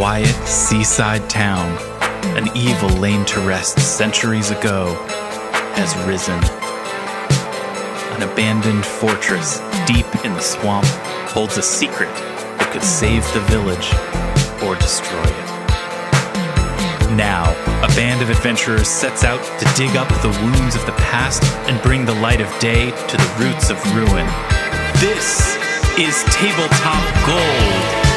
quiet seaside town, an evil laid to rest centuries ago, has risen. An abandoned fortress deep in the swamp holds a secret that could save the village or destroy it. Now, a band of adventurers sets out to dig up the wounds of the past and bring the light of day to the roots of ruin. This is Tabletop Gold.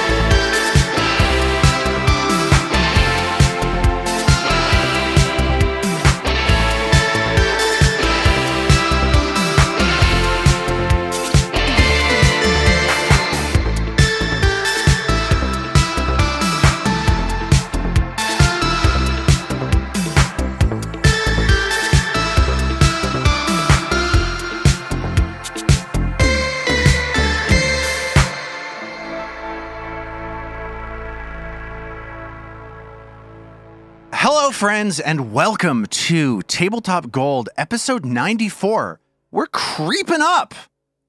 Friends, and welcome to Tabletop Gold, episode 94. We're creeping up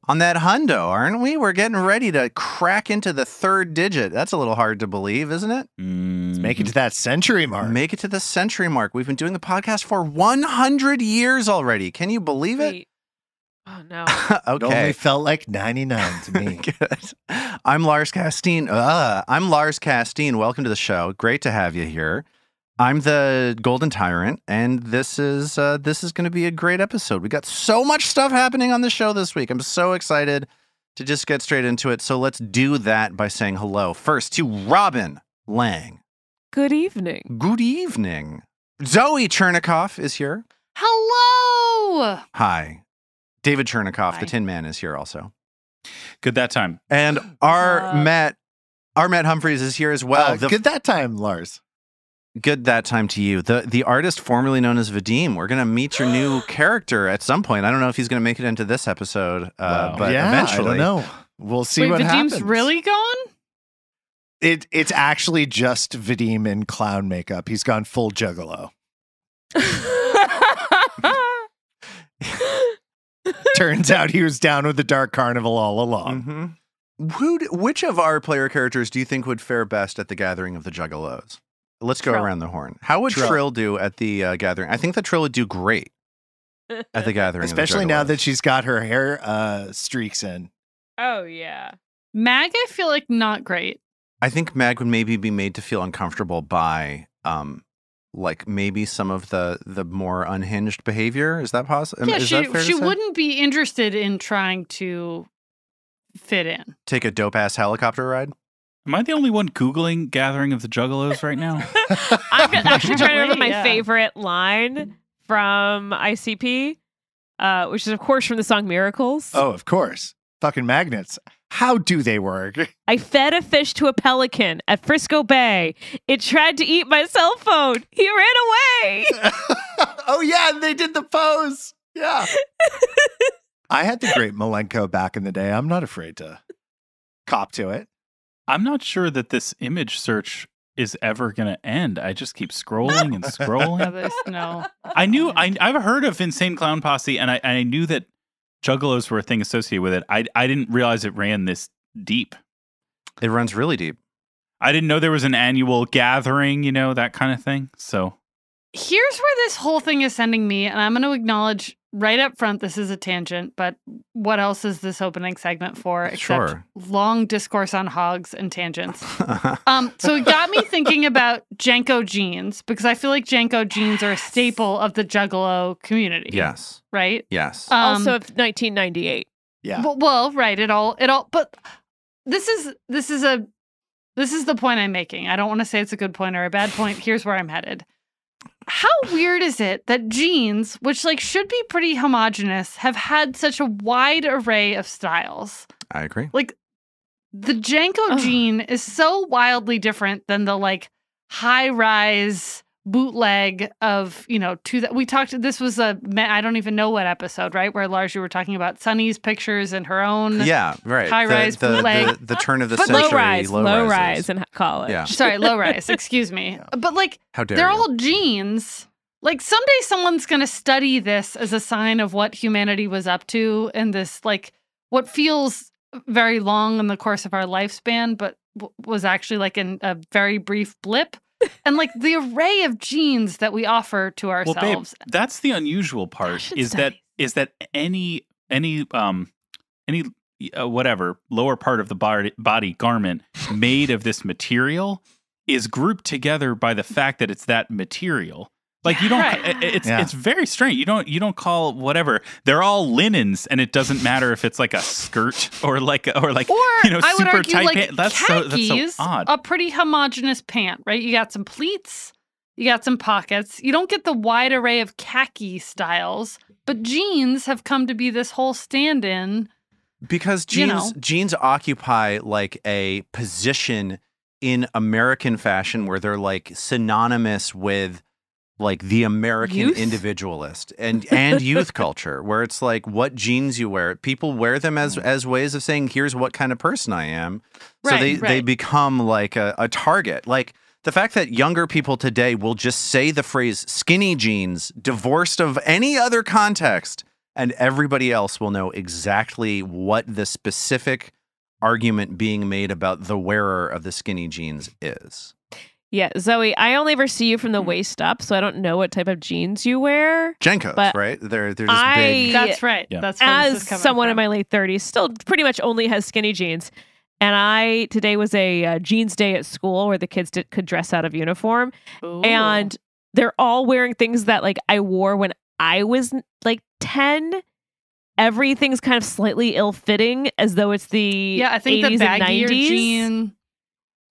on that hundo, aren't we? We're getting ready to crack into the third digit. That's a little hard to believe, isn't it? Mm, Make it to that century mark. Make it to the century mark. We've been doing the podcast for 100 years already. Can you believe it? Wait. Oh no. It only felt like 99 to me. Good. I'm Lars Casteen. Uh, I'm Lars Casteen. Welcome to the show. Great to have you here. I'm the Golden Tyrant, and this is uh, this is going to be a great episode. We got so much stuff happening on the show this week. I'm so excited to just get straight into it. So let's do that by saying hello first to Robin Lange. Good evening. Good evening. Zoe Chernicoff is here. Hello. Hi. David Chernicoff, Hi. the Tin Man, is here also. Good that time. And our up? Matt, our Matt Humphreys is here as well. Uh, The- good that time, Lars. Good that time to you. The the artist formerly known as Vadim. We're gonna meet your new character at some point. I don't know if he's gonna make it into this episode, uh, Wow. but yeah, eventually. I don't know. We'll see Wait, what Vadim's happens. really gone? It, it's actually just Vadim in clown makeup. He's gone full juggalo. Turns out he was down with the Dark Carnival all along. Mhm. Who? d- Which of our player characters do you think would fare best at the gathering of the Juggalos? Let's go Trill. around the horn. How would Trill. Trill do at the uh, gathering? I think that Trill would do great at the gathering, of the Especially now that she's got her hair uh, streaks in. oh yeah. Mag, I feel like not great. I think Mag would maybe be made to feel uncomfortable by, um, like maybe some of the the more unhinged behavior. Is that possible? yeah, is she that fair she wouldn't be interested in trying to fit in. take a dope ass helicopter ride. Am I the only one Googling Gathering of the Juggalos right now? I'm actually trying to remember my Yeah. favorite line from ICP, uh, which is of course from the song Miracles. Oh, of course. Fucking magnets. How do they work? I fed a fish to a pelican at Frisco Bay. It tried to eat my cell phone. He ran away. oh yeah, and they did the pose. Yeah. I had the great Milenko back in the day. I'm not afraid to cop to it. I'm not sure that this image search is ever going to end. I just keep scrolling and scrolling. no. I knew I, I've heard of Insane Clown Posse, and I, I knew that Juggalos were a thing associated with it. I I didn't realize it ran this deep. It runs really deep. I didn't know there was an annual gathering, you know, that kind of thing. So Here's where this whole thing is sending me, and I'm going to acknowledge right up front this is a tangent, but what else is this opening segment for except Sure. long discourse on hogs and tangents? Um, so it got me thinking about JNCO jeans because I feel like JNCO jeans are a staple of the Juggalo community. yes. Right. Yes. Um, also of 1998. Yeah. Well, well, right. It all, it all, but this is, this is a, this is the point I'm making. I don't want to say it's a good point or a bad point. Here's where I'm headed. How weird is it that jeans, which like should be pretty homogenous, have had such a wide array of styles? I agree. Like the JNCO Ugh. jean is so wildly different than the like high rise bootleg of you know to that we talked this was a I don't even know what episode right where Lars you were talking about Sunny's pictures and her own Yeah, right. High the, rise the, bootleg. the, the turn of the But century. low rise, low, rises. rise in college. Yeah. sorry low rise excuse me but like How dare they're you? all jeans like someday someone's going to study this as a sign of what humanity was up to in this like what feels very long in the course of our lifespan but w- was actually like in a very brief blip. And like the array of genes that we offer to Well, babe, ourselves. that's the unusual part. Is that studies. is that any any um any uh, whatever lower part of the body, body garment made of this material is grouped together by the fact that it's that material. Like you don't, Right. i- i- it's Yeah. it's very strange. You don't you don't call whatever. They're all linens, and it doesn't matter if it's like a skirt or like or like or you know I would argue tight like pant. That's so that's so khakis, odd. a pretty homogenous pant, right? You got some pleats, you got some pockets. You don't get the wide array of khaki styles, but jeans have come to be this whole stand-in. because You jeans know. jeans occupy like a position in American fashion where they're like synonymous with like the American Youth? individualist and and youth culture where it's like what jeans you wear people wear them as mm. as ways of saying here's what kind of person I am so Right, they they right. become like a, a target like the fact that younger people today will just say the phrase skinny jeans divorced of any other context and everybody else will know exactly what the specific argument being made about the wearer of the skinny jeans is. Yeah, Zoe, I only ever see you from the waist up, so I don't know what type of jeans you wear. JNCOs, But right? They're they're just I- big. That's right. Yeah. That's where this As is coming someone in my late 30s, still pretty much only has skinny jeans. And I today was a uh, jeans day at school where the kids did, could dress out of uniform, Ooh. and they're all wearing things that like I wore when I was like 10. Everything's kind of slightly ill-fitting, as though it's the yeah, I think 80s the and 90s. jean.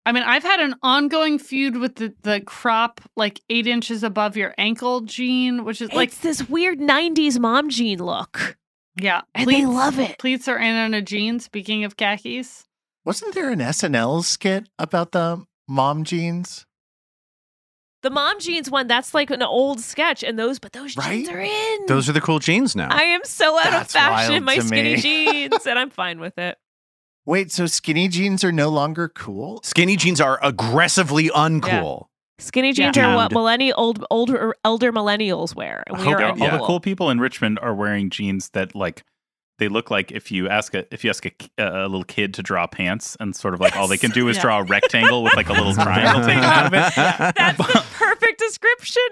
I mean, I've had an ongoing feud with the the crop like eight inches above your ankle jean, which is like it's this weird 90s mom jean look. yeah, And they love it. Pleats are in on a jean. Speaking of khakis, Wasn't there an SNL skit about the mom jeans? The mom jeans one, that's like an old sketch, and those, but those jeans are in. Those are the cool jeans now. I am so out That's of fashion in my skinny me. jeans, and I'm fine with it. Wait, so skinny jeans are no longer cool? Skinny jeans are aggressively uncool. Skinny jeans Yeah. are what millennial old older elder millennials wear, and we All are the- uncool. all the cool people in Richmond are wearing jeans that like they look like if you ask a if you ask a, a little kid to draw pants and sort of like all they can do is Yeah. draw a rectangle with like a little triangle taken out of it. That's the perfect description.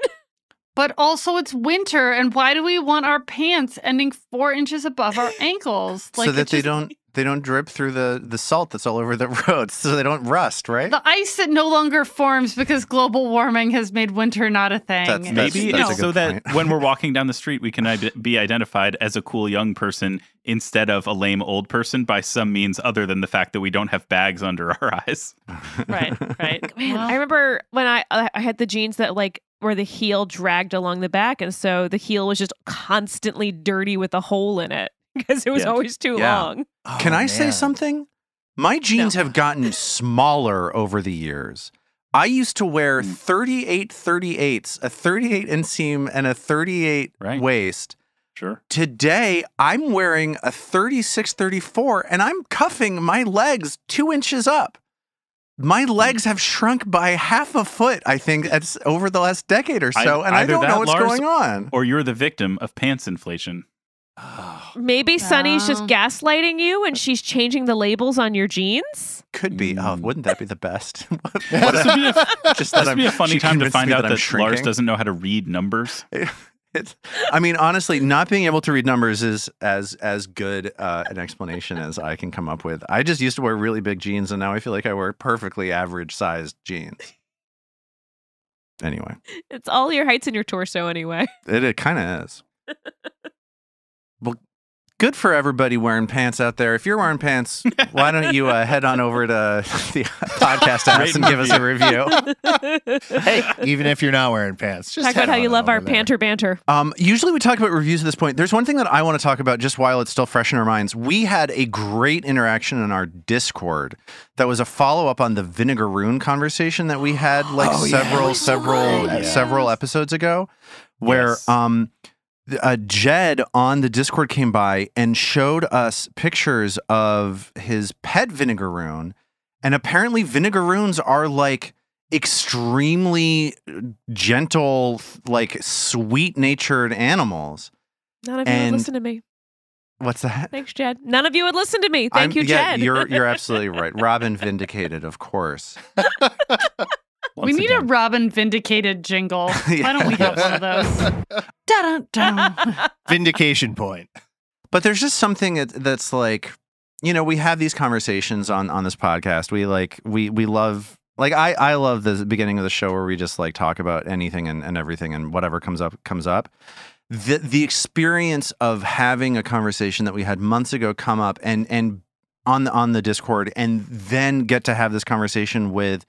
But also it's winter, and why do we want our pants ending four inches above our ankles? so that it's they don't they don't drip through the the salt that's all over the roads, so they don't rust, right? The ice that no longer forms because global warming has made winter not a thing. That's- Maybe that's it's a so good that when we're walking down the street, we can be identified as a cool young person instead of a lame old person by some means other than the fact that we don't have bags under our eyes. right, right. Man, Well, I remember when I uh, I had the jeans that like where the heel dragged along the back, and so the heel was just constantly dirty with a hole in it because it was Yeah. always too Yeah. long. Oh, Can Oh, I say something? My jeans have gotten smaller over the years. I used to wear hmm. 38 38s, a 38 inseam and a 38 Right. waist. Sure. Today, I'm wearing a 36 34 and I'm cuffing my legs two inches up. My legs have shrunk by half a foot, I think, it's over the last decade or I- so, and I don't know what's Lars, going on. Or you're the victim of pants inflation. Maybe Sunny's just Oh. gaslighting you, and she's changing the labels on your jeans. Could be. Oh, Mm. wouldn't that be the best? What- This would be a, Just this that would be a funny time to find me out that that, Lars doesn't know how to read numbers. It's, I mean, honestly, not being able to read numbers is as as good uh, an explanation as I can come up with. I just used to wear really big jeans, and now I feel like I wear perfectly average sized jeans. Anyway, It's all your heights and your torso anyway. it, it kind of is. well, good for everybody wearing pants out there. If you're wearing pants, why don't you uh, head on over to the podcast apps and and give us a review? Hey, even if you're not wearing pants, just Talk head about how on you love our over there. panter banter. Um, usually we talk about reviews at this point. There's one thing that I want to talk about just while it's still fresh in our minds. We had a great interaction in our Discord that was a follow up on the Vinegaroon conversation that we had like Oh, yeah. several, Which several, one? several episodes ago, where Yes. um, th- uh, Jed on the Discord came by and showed us pictures of his pet Vinegaroon, and apparently Vinegaroons are like extremely gentle, like sweet natured animals. None of you would listen to me. What's that? Thanks, Jed. None of you would listen to me. Thank I'm- you, yeah, Jed. You're you're absolutely right. Robin vindicated, of course. we Once need a. Robin vindicated jingle. Why don't we have one of those? Da-dun-dun. Vindication point. But there's just something that, that's like, you know, we have these conversations on on this podcast. We like we we love like I I love the beginning of the show where we just like talk about anything and, and everything and whatever comes up comes up. The the experience of having a conversation that we had months ago come up and and on the on the Discord and then get to have this conversation with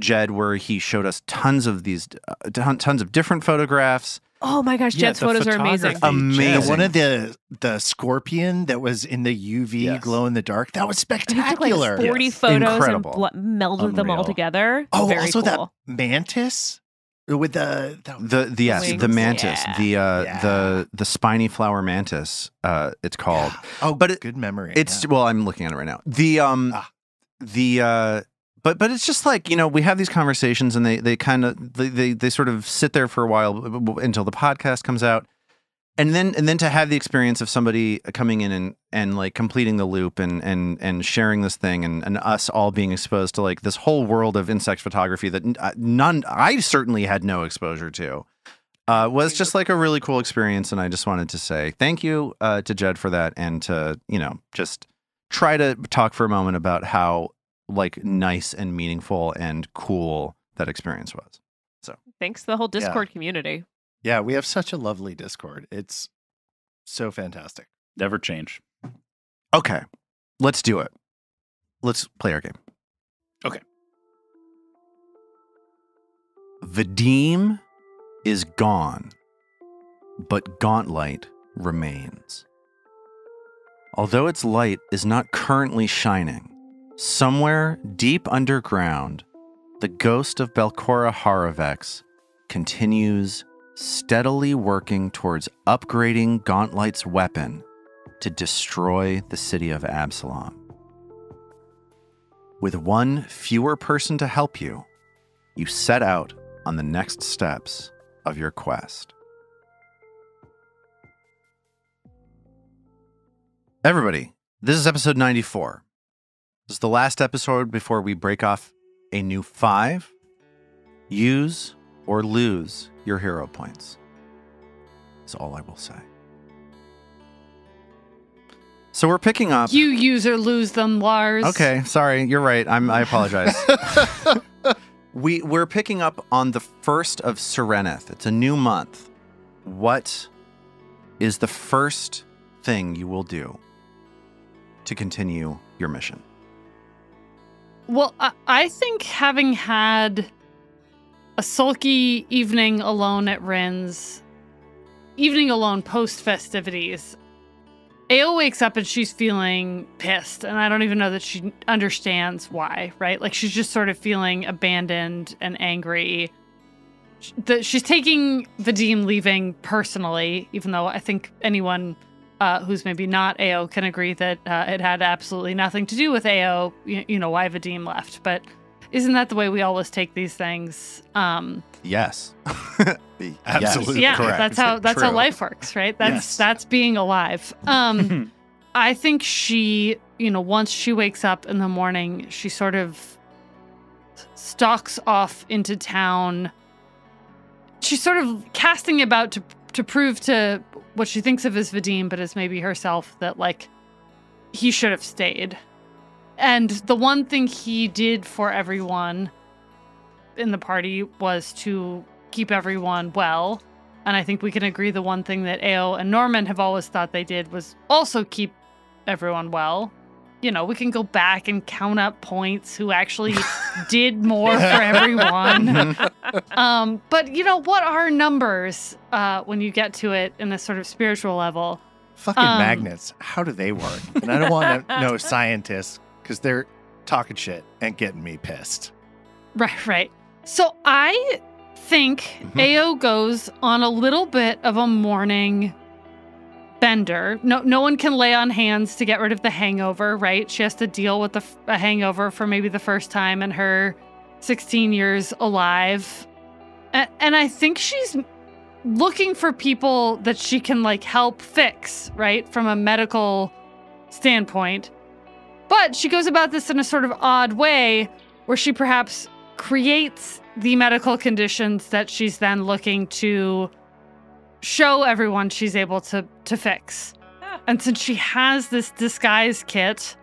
Jed where he showed us tons of these uh, tons of different photographs. oh my gosh, Jed's the photos are amazing. Amazing. The one of the the scorpion that was in the UV Yes. glow in the dark. That was He took spectacular. like 40 Yes. photos Incredible. and bl- melded them all together. oh, Very also cool. that mantis with the, the The the yes, the mantis, Yeah. the uh Yeah. the the spiny flower mantis, uh it's called. Yeah. Oh, But it- good memory. It's yeah. well, I'm looking at it right now. The um Ah. the uh but but it's just like, you know, we have these conversations and they they kind of they, they they sort of sit there for a while b- b- until the podcast comes out. And then and then to have the experience of somebody coming in and and like completing the loop and and and sharing this thing and and us all being exposed to like this whole world of insect photography that uh, none I certainly had no exposure to. Uh, was just like a really cool experience, and I just wanted to say thank you uh, to Jed for that, and to you know just try to talk for a moment about how like nice and meaningful and cool that experience was. So thanks to the whole Discord community. Yeah, we have such a lovely Discord. It's so fantastic. Never change. Okay, let's do it. Let's play our game. Okay. Vadim is gone, but Gauntlight remains. Although its light is not currently shining, somewhere deep underground, the ghost of Belcorra Haruvex continues steadily working towards upgrading Gauntlight's weapon to destroy the city of Absalom. With one fewer person to help you, you set out on the next steps of your quest. Everybody, this is episode 94. This is the last episode before we break off a new five. Use or lose your hero points. Is all I will say. So we're picking up. You use or lose them, Lars. Okay, sorry, you're right. I'm. I apologize. we we're picking up on the first of Sarenith. It's a new month. What is the first thing you will do to continue your mission? Well, I, I think having had a sulky evening alone at Wrin's, evening alone post festivities, Ao wakes up and she's feeling pissed, and I don't even know that she understands why, right? Like she's just sort of feeling abandoned and angry. She's taking Vadim leaving personally, even though I think anyone uh, who's maybe not AO can agree that uh, it had absolutely nothing to do with AO, you, you know, why Vadim left. But isn't that the way we always take these things? Um, Yes. Absolutely yeah, correct. that's how that's how life works, right? That's Yes. that's being alive. Um, I think she, you know, once she wakes up in the morning, she sort of stalks off into town. She's sort of casting about to to prove to what she thinks of as Vadim, but as maybe herself that like he should have stayed. And the one thing he did for everyone in the party was to keep everyone well. And I think we can agree the one thing that Ao and Norman have always thought they did was also keep everyone well. You know, we can go back and count up points who actually did more for everyone. Um, but you know, what are numbers uh, when you get to it in a sort of spiritual level? Fucking Um, magnets. How do they work? And I don't want to know scientists because they're talking shit and getting me pissed. Right, right. So I think Mhm. Ao goes on a little bit of a morning bender. No, no one can lay on hands to get rid of the hangover, right? She has to deal with the, a hangover for maybe the first time in her 16 years alive. And, and I think she's looking for people that she can like help fix, right? From a medical standpoint. But she goes about this in a sort of odd way where she perhaps creates the medical conditions that she's then looking to show everyone she's able to to fix. Ah. And since she has this disguise kit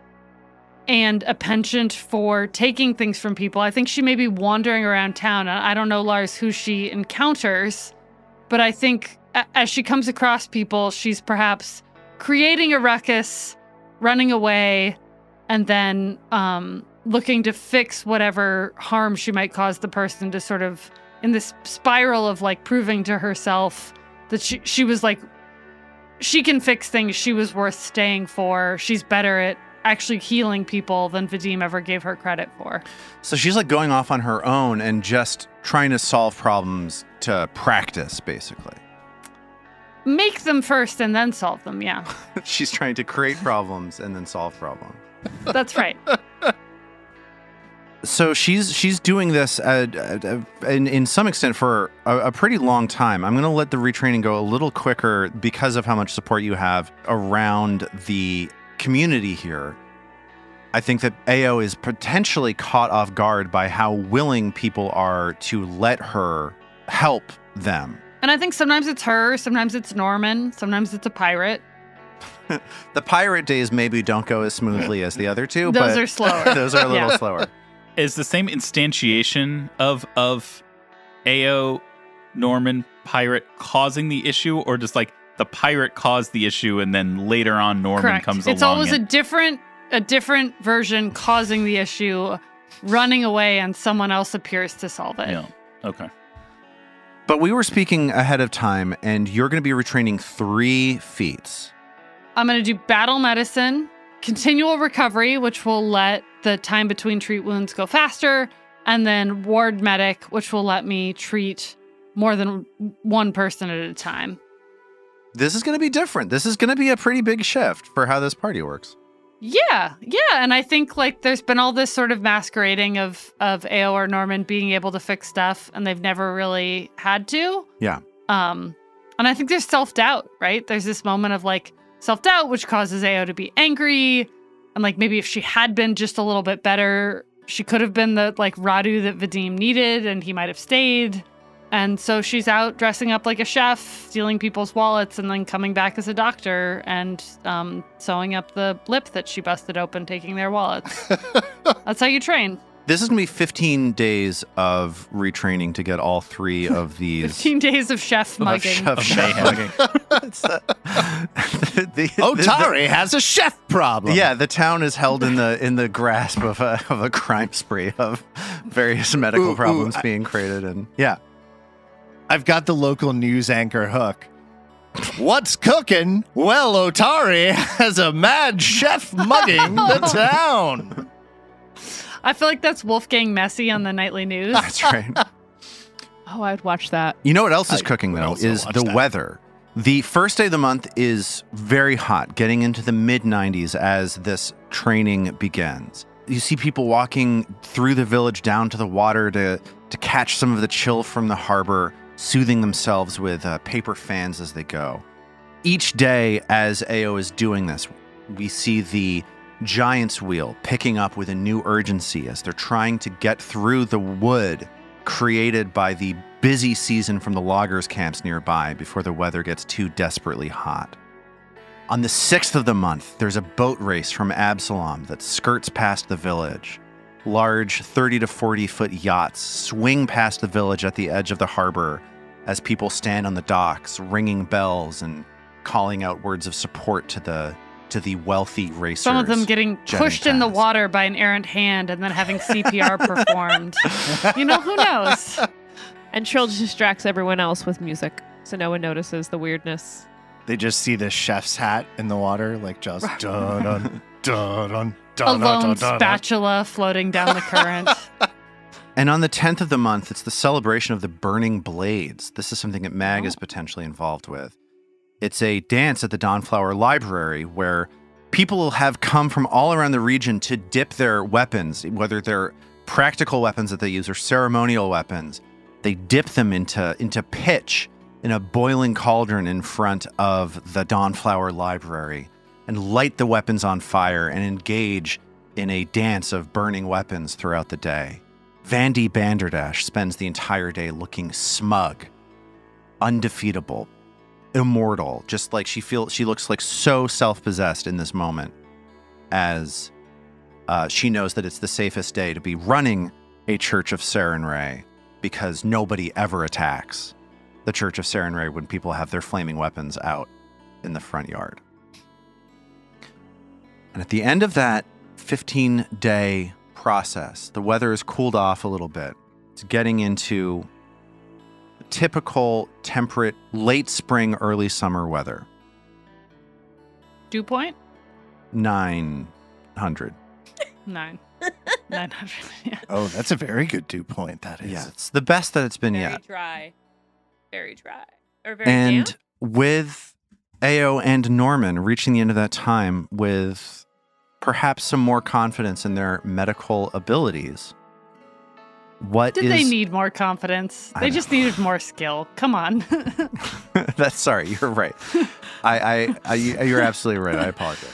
and a penchant for taking things from people, I think she may be wandering around town. I I don't know, Lars, who she encounters, but I think as she comes across people, she's perhaps creating a ruckus, running away, and then um, looking to fix whatever harm she might cause the person to sort of in this spiral of like proving to herself that she she was like she can fix things she was worth staying for she's better at actually healing people than Vadim ever gave her credit for So she's like going off on her own and just trying to solve problems to practice, basically. make them first and then solve them yeah she's trying to create problems and then solve problems. That's right So she's she's doing this uh, uh, in in some extent for a, a pretty long time. I'm going to let the retraining go a little quicker because of how much support you have around the community here. I think that Ao is potentially caught off guard by how willing people are to let her help them. and I think sometimes it's her sometimes it's Norman sometimes it's a pirate The pirate days maybe don't go as smoothly as the other two, those but are slower those are a little Yeah. slower. Is the same instantiation of of Ao Norman pirate causing the issue, or just like the pirate caused the issue and then later on Norman Correct. comes it's along? always a different a different version causing the issue, running away, and someone else appears to solve it. yeah. Okay. But we were speaking ahead of time, and you're going to be retraining three feats. I'm gonna do battle medicine, continual recovery, which will let the time between treat wounds go faster, and then ward medic, which will let me treat more than one person at a time. This is going to be different. This is going to be a pretty big shift for how this party works. Yeah, yeah, and I think like there's been all this sort of masquerading of of AO or Norman being able to fix stuff, and they've never really had to. Yeah. Um, and I think there's self doubt, right? There's this moment of like self doubt, which causes AO to be angry, and like maybe if she had been just a little bit better, she could have been the like Radu that Vadim needed, and he might have stayed. And so she's out dressing up like a chef, stealing people's wallets, and then coming back as a doctor and um, sewing up the lip that she busted open, taking their wallets. That's how you train. This is going to be 15 days of retraining to get all three of these. 15 days of chef of mugging. chef- Of chef mugging. Otari oh, has a chef problem. Yeah, the town is held in the in the grasp of a of a crime spree of various medical Ooh, ooh, problems I- being created, and yeah, I've got the local news anchor hook. What's cooking? Well, Otari has a mad chef mugging the town. I feel like that's Wolfgang Messi on the nightly news. that's right. Oh, I'd watch that. You know what else is I cooking though is the that. weather. The first day of the month is very hot, getting into the mid 90s as this training begins. You see people walking through the village down to the water to to catch some of the chill from the harbor, soothing themselves with uh, paper fans as they go. Each day, as Ao is doing this, we see the Giant's Wheel picking up with a new urgency as they're trying to get through the wood created by the busy season from the loggers' camps nearby before the weather gets too desperately hot. On the sixth of the month, there's a boat race from Absalom that skirts past the village. Large 30 to 40 foot yachts swing past the village at the edge of the harbor as people stand on the docks, ringing bells and calling out words of support to the to the wealthy racers. Some of them getting jetting pushed in the water by an errant hand and then having CPR performed. You know, who knows? And Trill distracts everyone else with music, so no one notices the weirdness. They just see the chef's hat in the water, like just dun dun dun dun A lone dun dun. spatula floating down the current. And on the 10th of the month, it's the celebration of the Burning Blades. This is something that Mag Oh. is potentially involved with. It's a dance at the Dawnflower Library where people have come from all around the region to dip their weapons, whether they're practical weapons that they use or ceremonial weapons. They dip them into, into pitch in a boiling cauldron in front of the Dawnflower Library and light the weapons on fire and engage in a dance of burning weapons throughout the day. Vandy Banderdash spends the entire day looking smug, undefeatable, immortal, just like she feels she looks like so self-possessed in this moment as uh, she knows that it's the safest day to be running a Church of Sarenrae because nobody ever attacks the Church of Sarenrae when people have their flaming weapons out in the front yard. And at the end of that 15 day process, the weather has cooled off a little bit. It's getting into typical temperate late spring, early summer weather. Dew point? 900. Nine. 900. Yeah. Oh, that's a very good dew point. That is. Yeah, it's the best that it's been Very yet. Very dry. Very dry. Or very and damp. with Ao and Norman reaching the end of that time with perhaps some more confidence in their medical abilities. What Did is they need more confidence? I They know. just needed more skill. Come on. That's sorry, you're right. I, I, I, you're absolutely right. I apologize.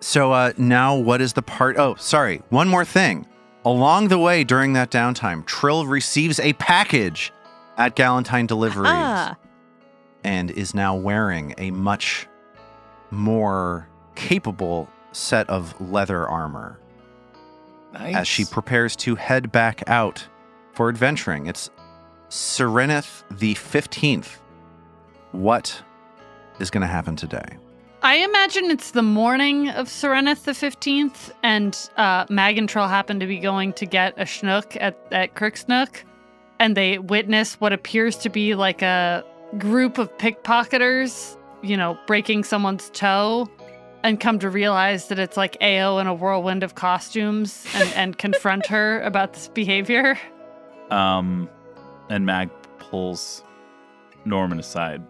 So uh, now, what is the part? Oh, sorry. One more thing. Along the way during that downtime, Trill receives a package at Gallentine Deliveries Ah, and is now wearing a much more capable set of leather armor Nice. as she prepares to head back out for adventuring. It's Sarenith the 15th. What is going to happen today? I imagine it's the morning of Sarenith the 15th, and uh, Mag and Trill happen to be going to get a schnook at, at Crooksnook, and they witness what appears to be like a group of pickpocketers, you know, breaking someone's toe, and come to realize that it's like Ao in a whirlwind of costumes and, and confront her about this behavior. Um, and Mag pulls Norman aside.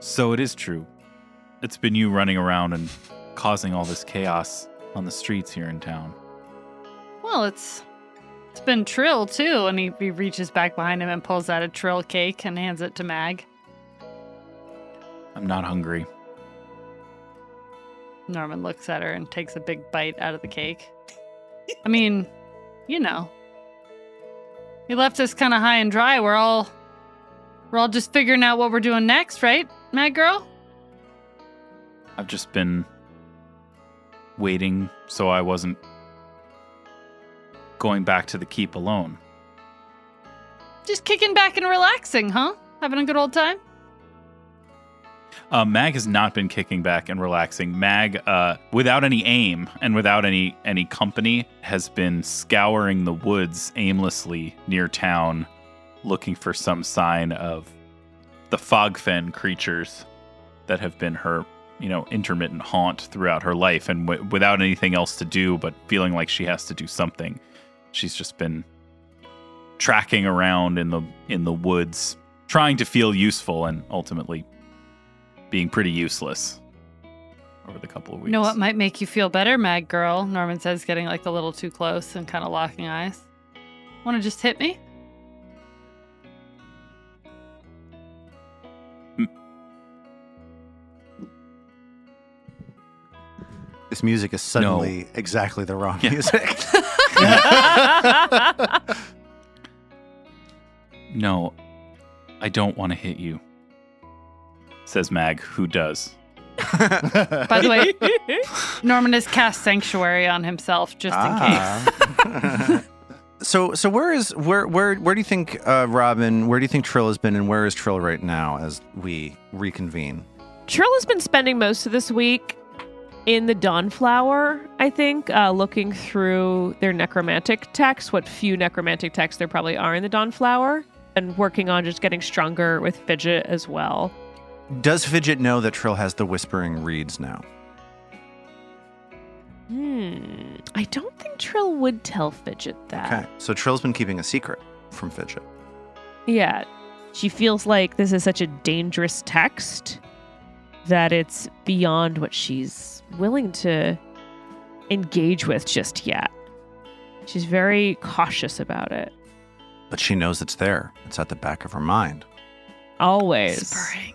So it is true. It's been you running around and causing all this chaos on the streets here in town. Well, it's it's been Trill too, and he, he reaches back behind him and pulls out a Trill cake and hands it to Mag. I'm not hungry. Norman looks at her and takes a big bite out of the cake. I mean, you know, he left us kind of high and dry. We're all we're all just figuring out what we're doing next, right, Mad Girl? I've just been waiting so I wasn't going back to the keep alone. Just kicking back and relaxing, huh? Having a good old time. Uh, Mag has not been kicking back and relaxing. Mag, uh, without any aim and without any any company, has been scouring the woods aimlessly near town, looking for some sign of the fogfen creatures that have been her, you know, intermittent haunt throughout her life. And w- without anything else to do, but feeling like she has to do something, she's just been tracking around in the in the woods, trying to feel useful and ultimately being pretty useless over the couple of weeks. You know what might make you feel better, Mag Girl? Norman says, getting like a little too close and kind of locking eyes. Want to just hit me? This music is suddenly exactly the wrong Yeah. music. No, I don't want to hit you, says Mag, who does. By the way, Norman has cast Sanctuary on himself just in case. Ah. so so where is where where where do you think uh, Robin? Where do you think Trill has been, and where is Trill right now as we reconvene? Trill has been spending most of this week in the Dawnflower, I think, uh, looking through their necromantic texts, what few necromantic texts there probably are in the Dawnflower, and working on just getting stronger with Fidget as well. Does Fidget know that Trill has the whispering reeds now? Hmm. I don't think Trill would tell Fidget that. Okay, so Trill's been keeping a secret from Fidget. Yeah. She feels like this is such a dangerous text that it's beyond what she's willing to engage with just yet. She's very cautious about it. But she knows it's there. It's at the back of her mind. Always. Spring.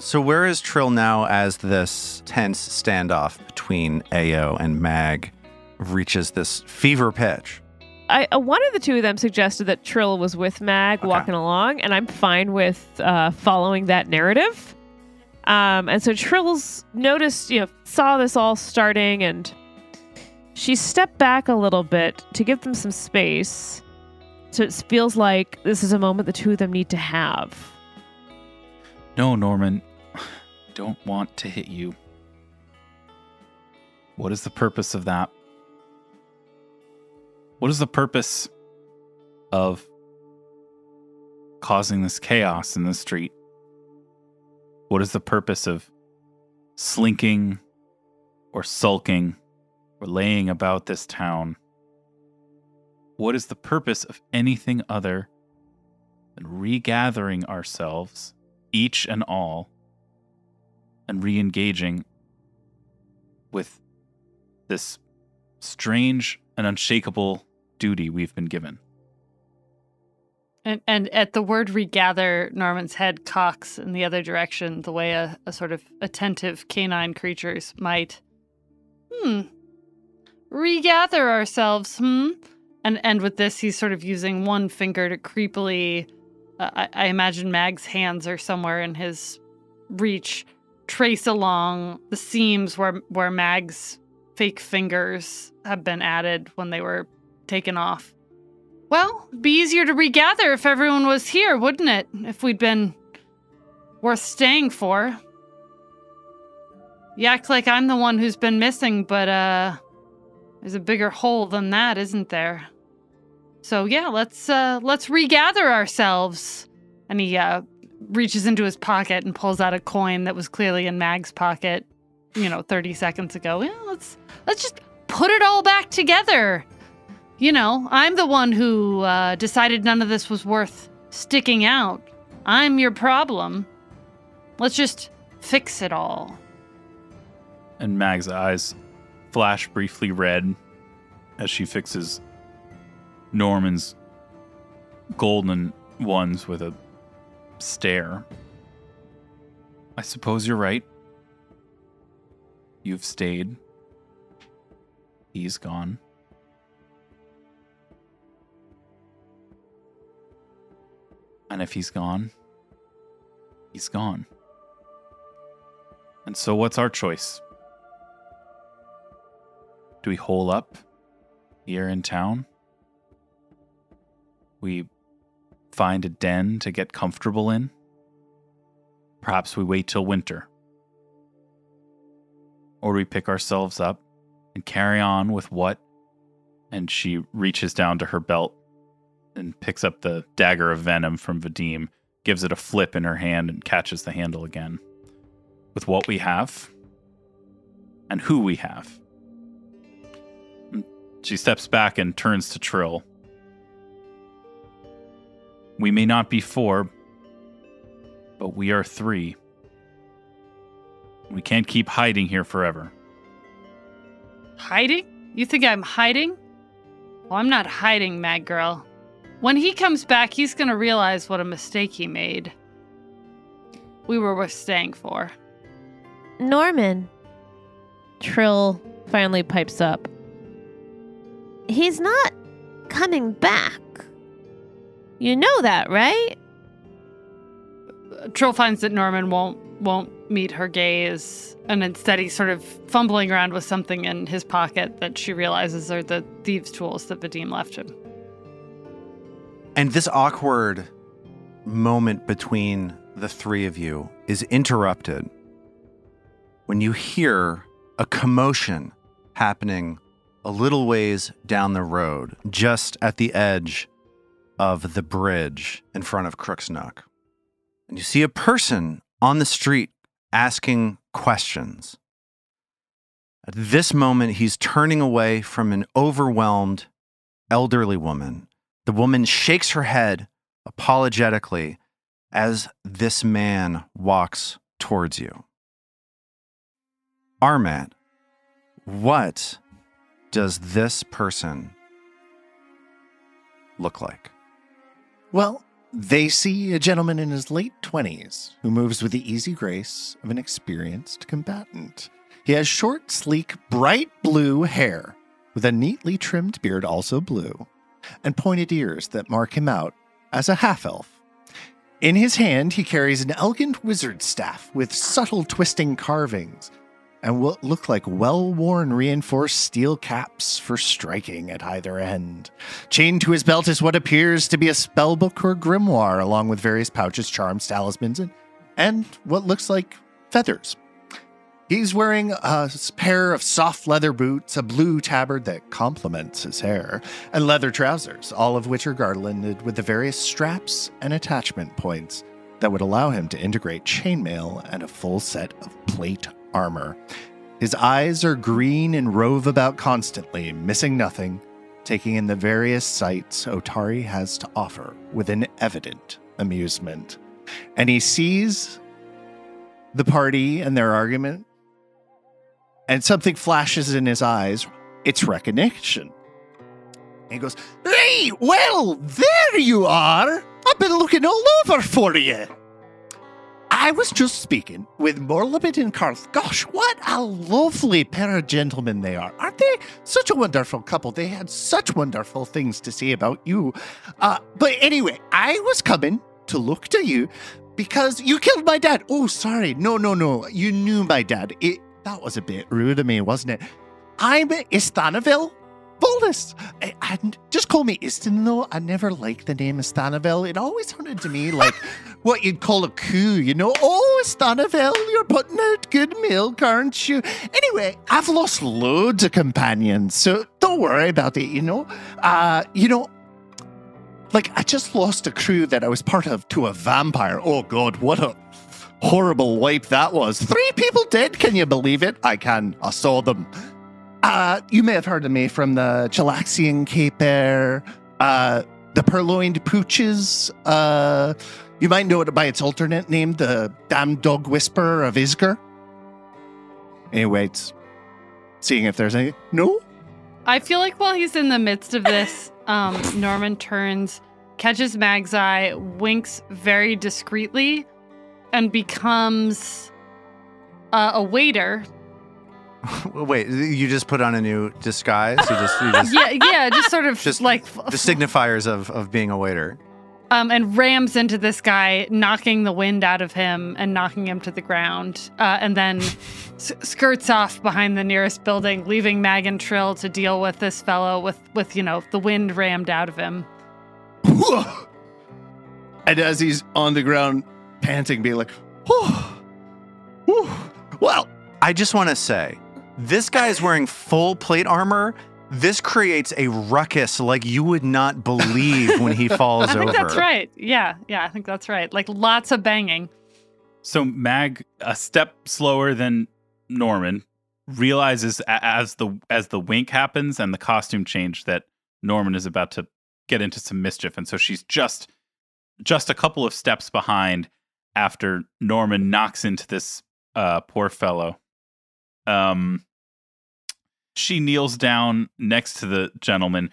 So where is Trill now as this tense standoff between Ao and Mag reaches this fever pitch? I, uh, one of the two of them suggested that Trill was with Mag Okay. walking along, and I'm fine with uh, following that narrative. Um, and so Trill's noticed, you know, saw this all starting, and she stepped back a little bit to give them some space. So it feels like this is a moment the two of them need to have. No, Norman. Don't want to hit you. What is the purpose of that? What is the purpose of causing this chaos in the street? What is the purpose of slinking or sulking or laying about this town? What is the purpose of anything other than regathering ourselves, each and all, and re engaging with this strange and unshakable duty we've been given? And and at the word regather, Norman's head cocks in the other direction, the way a, a sort of attentive canine creatures might. Hmm. Regather ourselves, hmm? And and with this, he's sort of using one finger to creepily. Uh, I, I imagine Mag's hands are somewhere in his reach, trace along the seams where where Mag's fake fingers have been added when they were taken off. Well, it'd be easier to regather if everyone was here, wouldn't it? If we'd been worth staying for. You act like I'm the one who's been missing, but uh there's a bigger hole than that, isn't there? So yeah, let's uh let's regather ourselves. And he uh reaches into his pocket and pulls out a coin that was clearly in Mag's pocket, you know, 30 seconds ago. Yeah, let's let's just put it all back together. You know, I'm the one who uh, decided none of this was worth sticking out. I'm your problem. Let's just fix it all. And Mag's eyes flash briefly red as she fixes Norman's golden ones with a stare. I suppose you're right. You've stayed. He's gone. And if he's gone, he's gone. And so, what's our choice? Do we hole up here in town? We find a den to get comfortable in? Perhaps we wait till winter. Or we pick ourselves up and carry on with what? And she reaches down to her belt and picks up the dagger of venom from Vadim, gives it a flip in her hand, and catches the handle again. With what we have and who we have. She steps back and turns to Trill. We may not be four, but we are three. We can't keep hiding here forever. Hiding? You think I'm hiding? Well, I'm not hiding, Mad Girl. When he comes back, he's gonna realize what a mistake he made. We were worth staying for. Norman. Trill finally pipes up. He's not coming back. You know that, right? Trill finds that Norman won't won't meet her gaze, and instead he's sort of fumbling around with something in his pocket that she realizes are the thieves' tools that Vadim left him. And this awkward moment between the three of you is interrupted when you hear a commotion happening a little ways down the road, just at the edge of the bridge in front of Crook's Nook. And you see a person on the street asking questions. At this moment, he's turning away from an overwhelmed elderly woman. The woman shakes her head apologetically as this man walks towards you. R. Matt, what does this person look like? Well, they see a gentleman in his late 20s who moves with the easy grace of an experienced combatant. He has short, sleek, bright blue hair with a neatly trimmed beard, also blue, and pointed ears that mark him out as a half elf. In his hand, he carries an elegant wizard staff with subtle twisting carvings and what look like well worn reinforced steel caps for striking at either end. Chained to his belt is what appears to be a spellbook or grimoire, along with various pouches, charms, talismans, and, and what looks like feathers. He's wearing a pair of soft leather boots, a blue tabard that complements his hair, and leather trousers, all of which are garlanded with the various straps and attachment points that would allow him to integrate chainmail and a full set of plate armor. His eyes are green and rove about constantly, missing nothing, taking in the various sights Otari has to offer with an evident amusement. And he sees the party and their argument, and something flashes in his eyes. It's recognition. And he goes, Hey, well, there you are. I've been looking all over for you. I was just speaking with Morlibint and Karth. Gosh, what a lovely pair of gentlemen they are. Aren't they such a wonderful couple? They had such wonderful things to say about you. Uh, but anyway, I was coming to look to you because you killed my dad. Oh, sorry. No, no, no. You knew my dad. It, that was a bit rude of me, wasn't it? I'm Istanaville. Bolus. I, just call me Istan, though. I never liked the name Istanaville. It always sounded to me like what you'd call a coup, you know? Oh, Istanaville, you're putting out good milk, aren't you? Anyway, I've lost loads of companions, so don't worry about it, you know? Uh, you know, like I just lost a crew that I was part of to a vampire. Oh, God, what a horrible wipe that was. Three people dead, can you believe it? I can. I saw them. Uh, you may have heard of me from the Chelaxian Caper, uh, the Purloined Pooches. Uh, you might know it by its alternate name, the Damned Dog Whisperer of Isger. Anyway, it's seeing if there's any. No? I feel like while he's in the midst of this, um, Norman turns, catches Mag's eye, winks very discreetly, and becomes uh, a waiter. Wait, you just put on a new disguise? You just, you just Yeah, yeah, just sort of Just like the signifiers of, of being a waiter. Um, and rams into this guy, knocking the wind out of him and knocking him to the ground, uh, and then s- skirts off behind the nearest building, leaving Mag and Trill to deal with this fellow with with you know the wind rammed out of him. and as he's on the ground panting, being like, "Whew, whew." well, I just want to say, this guy is wearing full plate armor. This creates a ruckus like you would not believe when he falls I think over. that's right. Yeah, yeah, I think that's right. Like lots of banging. So Mag, a step slower than Norman, realizes as the as the wink happens and the costume change that Norman is about to get into some mischief, and so she's just just a couple of steps behind after Norman knocks into this uh, poor fellow. Um, she kneels down next to the gentleman,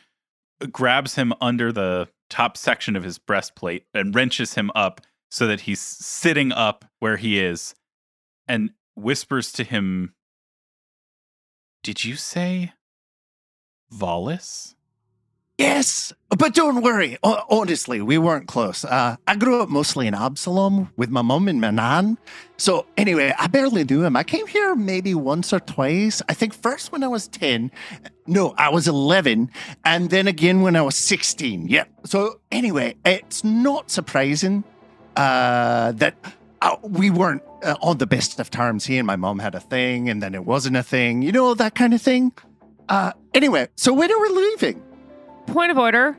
grabs him under the top section of his breastplate, and wrenches him up so that he's sitting up where he is and whispers to him, Did you say Volus? Yes, but don't worry. O- honestly, we weren't close. Uh, I grew up mostly in Absalom with my mum and my nan. So anyway, I barely knew him. I came here maybe once or twice. I think first when I was 10. No, I was 11. And then again when I was 16. Yep. So anyway, it's not surprising uh, that uh, we weren't uh, on the best of terms. He and my mom had a thing, and then it wasn't a thing. You know, that kind of thing. Uh, anyway, so when are we leaving? Point of order.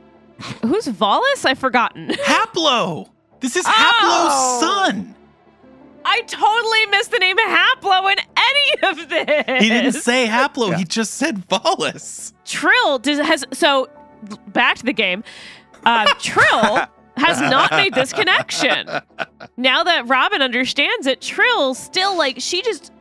Who's Volus? I've forgotten. Haplo! This is Oh! Haplo's son! I totally missed the name Haplo in any of this. He didn't say Haplo, Yeah. he just said Volus. Trill does, has so back to the game. Uh, Trill has not made this connection. Now that Robin understands it, Trill still like she just.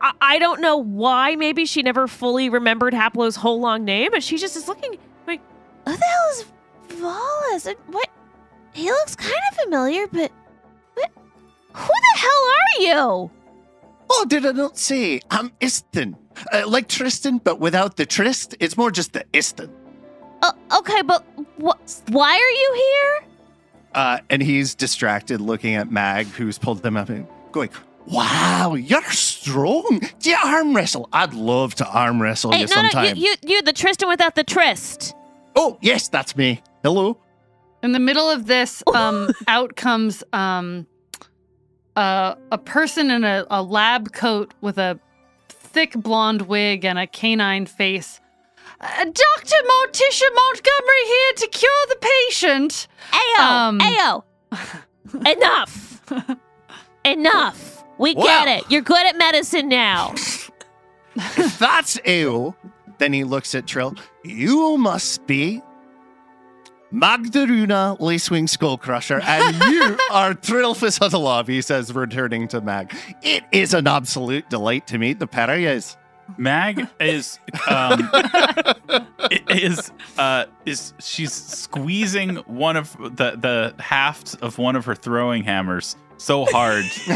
I, I don't know why. Maybe she never fully remembered Haplo's whole long name, but she just is looking like, who the hell is Volas? And What? He looks kind of familiar, but what? Who the hell are you? Oh, did I not say? I'm Iston. Uh, like Tristan, but without the Trist. It's more just the Iston. Uh, okay, but wh- why are you here? Uh, and he's distracted looking at Mag, who's pulled them up and going, Wow, you're strong. Do you arm wrestle? I'd love to arm wrestle hey, you no, no, sometime. you, you, you're the Tristan without the Trist. oh, yes, that's me. Hello. In the middle of this, um, out comes um, uh, a person in a, a lab coat with a thick blonde wig and a canine face. Uh, Dr. Morticia Montgomery here to cure the patient. Ayo, Um, Ayo. Enough. Enough. We Wow. get it. You're good at medicine now. If that's AO, then he looks at Trill. You must be Magdaruna Lacewing Skullcrusher, and you are Trillfus Huddlov, he says, returning to Mag. It is an absolute delight to meet the Perriers. Mag is um is uh is she's squeezing one of the the hafts of one of her throwing hammers so hard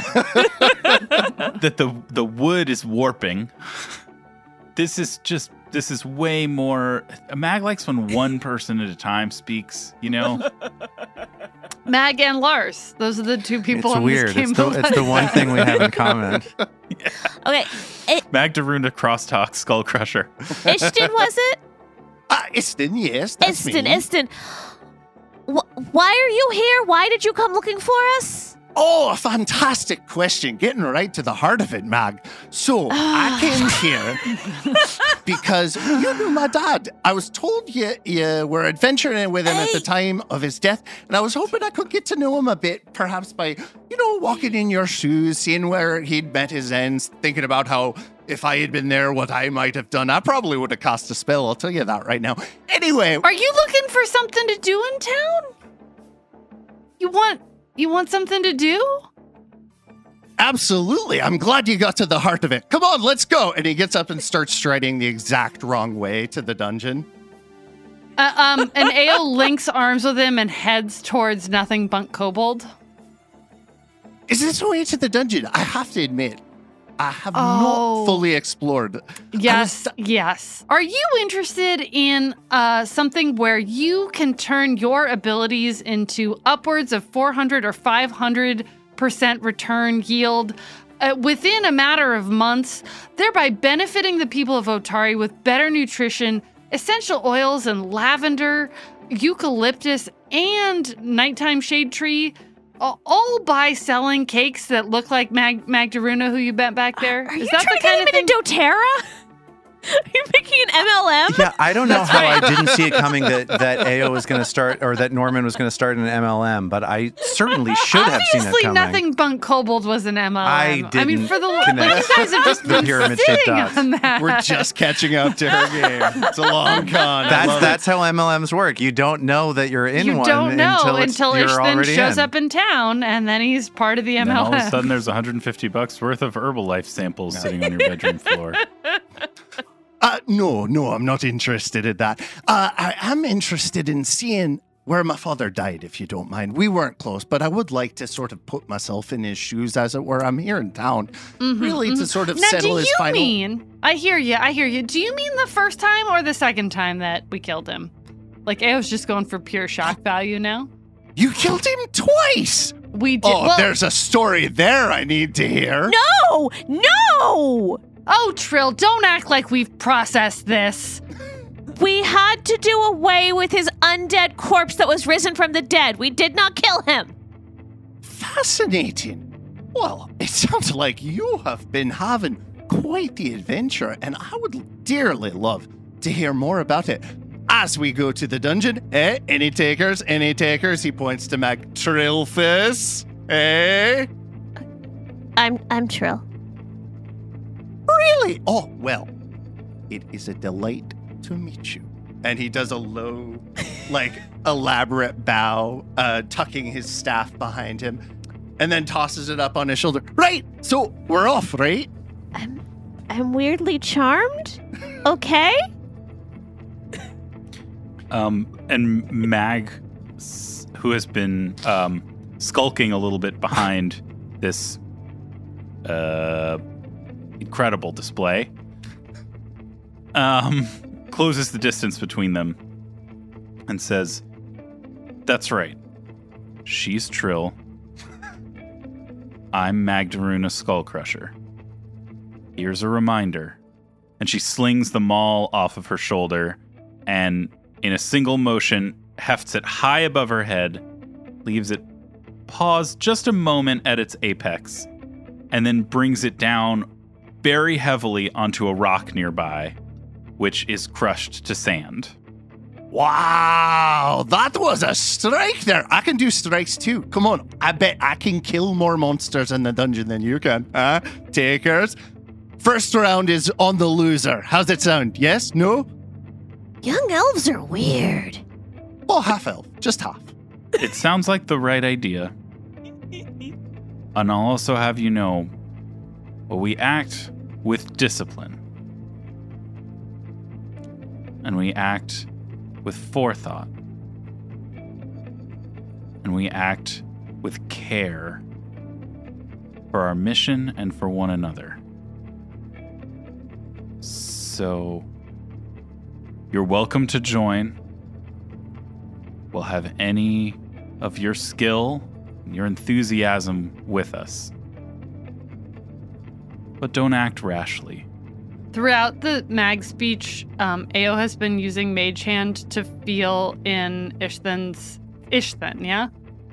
that the the wood is warping. This is just this is way more Mag likes when one person at a time speaks, you know? Mag and Lars. Those are the two people it's on weird. this game. It's the, it's the one thing we have in common. Okay, Magdaruna crosstalk skull crusher. Ishton was it? Ah, Iston, yes, that's Iston, me. Iston. Wh- why are you here? Why did you come looking for us? Oh, a fantastic question. Getting right to the heart of it, Mag. So, I ah. came here because you knew my dad. I was told you, you were adventuring with him at the time of his death, and I was hoping I could get to know him a bit, perhaps by, you know, walking in your shoes, seeing where he'd met his ends, thinking about how if I had been there, what I might have done. I probably would have cast a spell, I'll tell you that right now. Anyway, Are you looking for something to do in town? You want you want something to do? Absolutely. I'm glad you got to the heart of it. Come on, let's go. And he gets up and starts striding the exact wrong way to the dungeon. Uh, um, and Ao links arms with him and heads towards nothing Bunk kobold. Is this the way to the dungeon? I have to admit, I have Oh. not fully explored. Yes, yes. Are you interested in uh, something where you can turn your abilities into upwards of 400 or 500 percent return yield uh, within a matter of months, thereby benefiting the people of Otari with better nutrition, essential oils, and lavender, eucalyptus, and nighttime shade tree? All by selling cakes that look like Mag- Magdaruna, who you met back uh, there. Are Is you that trying the kind to of get thing? him into doTERRA? Are you making an MLM? Yeah, I don't know how I didn't see it coming that that AO was going to start or that Norman was going to start an MLM, but I certainly should have seen it Obviously, coming. nothing Bunk kobold was an MLM. I I mean, didn't for the like, you guys have just the been pyramid-shaped sitting on that. We're just catching up to her game. It's a long con. I That's love that's how MLMs work. You don't know that you're in you one don't know until, it's, until you're shows in. up in town, and then he's part of the MLM. And all of a sudden there's 150 bucks worth of Herbalife samples sitting on your bedroom floor. Uh, no, no, I'm not interested in that. Uh, I am interested in seeing where my father died, if you don't mind. We weren't close, but I would like to sort of put myself in his shoes, as it were. I'm here in town, Mhm, really, to mhm. sort of now, settle his final. do you mean? I hear you. I hear you. Do you mean the first time or the second time that we killed him? Like I was just going for pure shock value now. You killed him twice. We did. Oh, well, there's a story there I need to hear. No, no. Oh, Trill, don't act like we've processed this. We had to do away with his undead corpse that was risen from the dead. We did not kill him. Fascinating. Well, it sounds like you have been having quite the adventure, and I would dearly love to hear more about it. As we go to the dungeon, eh? Any takers? Any takers? He points to Mac Trillfus. Eh? I'm I'm Trill. Really? Oh, well, it is a delight to meet you. And he does a low, like, elaborate bow, uh, tucking his staff behind him, and then tosses it up on his shoulder. Right, so we're off, right? I'm I'm weirdly charmed. Okay. Um, and Mag, who has been um, skulking a little bit behind this uh, incredible display, um, closes the distance between them and says, That's right. She's Trill. I'm Magdaruna Skullcrusher. Here's a reminder. And she slings the maul off of her shoulder and, in a single motion, hefts it high above her head, leaves it pause just a moment at its apex, and then brings it down very heavily onto a rock nearby, which is crushed to sand. Wow, that was a strike there. I can do strikes too. Come on, I bet I can kill more monsters in the dungeon than you can. Huh? Takers. First round is on the loser. How's it sound? Yes? No? Young elves are weird. Oh, half elf. Just half. It sounds like the right idea. And I'll also have you know, well, we act with discipline. And we act with forethought. And we act with care for our mission and for one another. So, you're welcome to join. We'll have any of your skill and your enthusiasm with us. But don't act rashly. Throughout the mag speech, um, Ao has been using Mage Hand to feel in Ishthan's Ishthan, yeah?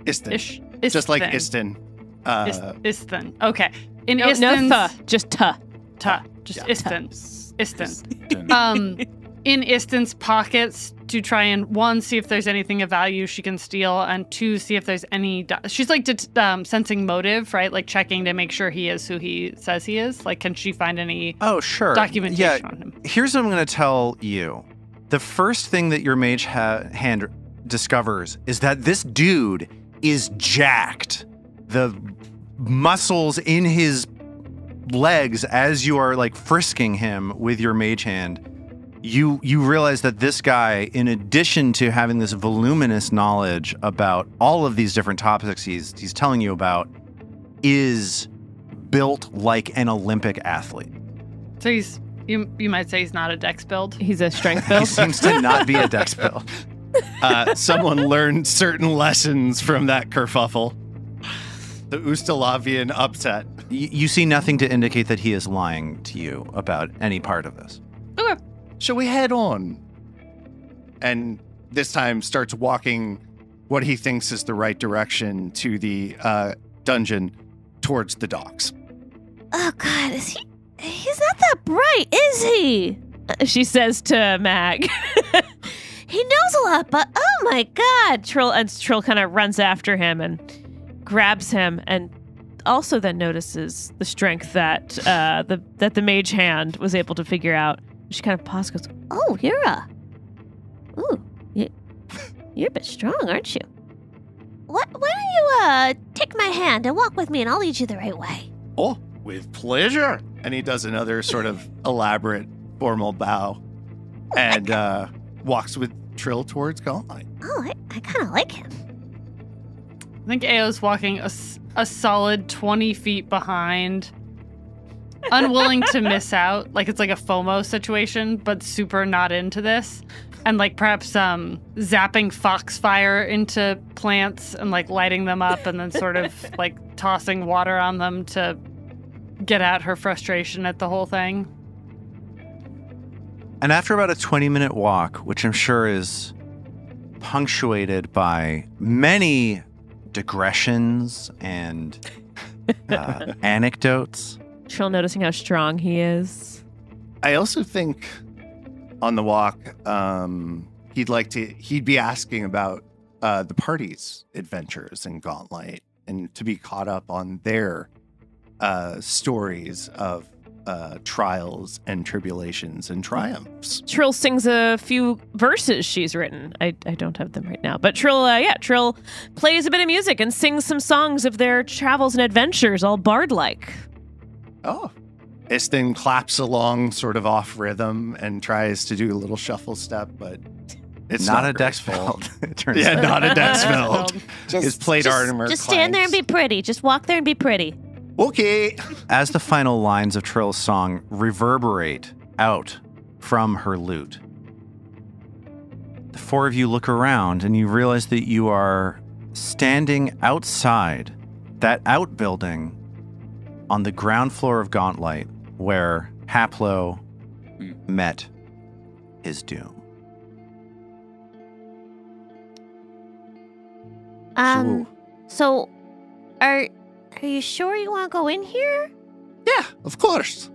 Istin. Ish, Just like Ishthan. Istin. Uh, Is- Isthan. Okay. In No, no th, just tuh. Ta, just Yeah. Istan. Istan. Istan. Um, in Istan's pockets to try and one see if there's anything of value she can steal, and two see if there's any. Do- She's like det- um, sensing motive, right? Like checking to make sure he is who he says he is. Like, can she find any Oh, sure. documentation Yeah, on him? here's what I'm going to tell you. The first thing that your mage ha- hand discovers is that this dude is jacked. The muscles in his legs as you are like frisking him with your mage hand, you you realize that this guy in addition to having this voluminous knowledge about all of these different topics he's he's telling you about is built like an Olympic athlete. So he's. You, you might say he's not a dex build. He's a strength He build. seems to not be a dex build. uh, someone learned certain lessons from that kerfuffle. The Ustalavian upset. Y- You see nothing to indicate that he is lying to you about any part of this. Shall we head on? And this time starts walking what he thinks is the right direction to the uh, dungeon towards the docks. Oh God, is he? He's not that bright, is he? she says to Mag. He knows a lot, but oh my God! Trill and Trill kind of runs after him and grabs him, and also then notices the strength that uh, the that the mage hand was able to figure out. She kind of pauses, goes, Oh, you're a. Ooh, you, you're a bit strong, aren't you? What? Why don't you uh take my hand and walk with me, and I'll lead you the right way. Oh, with pleasure. And he does another sort of elaborate formal bow and uh, walks with Trill towards Gauntlight. Oh, I, I kind of like him. I think Ao's walking a, a solid 20 feet behind, unwilling to miss out. Like it's like a FOMO situation, but super not into this. And like perhaps um, zapping foxfire into plants and like lighting them up and then sort of like tossing water on them to get at her frustration at the whole thing. And after about a 20 minute walk, which I'm sure is punctuated by many digressions and uh, anecdotes, Trill noticing how strong he is. I also think on the walk, um, he'd like to, he'd be asking about uh, the party's adventures in Gauntlight and to be caught up on their uh, stories of uh, trials and tribulations and triumphs. Trill sings a few verses she's written. I, I don't have them right now, but Trill, uh, yeah, Trill plays a bit of music and sings some songs of their travels and adventures, all bard like. Oh. Istin claps along sort of off rhythm and tries to do a little shuffle step, but It's not, a great. dex fault. Yeah, out. not a dex Well, fault. Just, His plate just, armor Just stand there and be pretty. Just walk there and be pretty. Okay. As the final lines of Trill's song reverberate out from her lute, the four of you look around and you realize that you are standing outside that outbuilding on the ground floor of Gauntlight where Haplo met his doom. Um. So, are are you sure you want to go in here? Yeah, of course.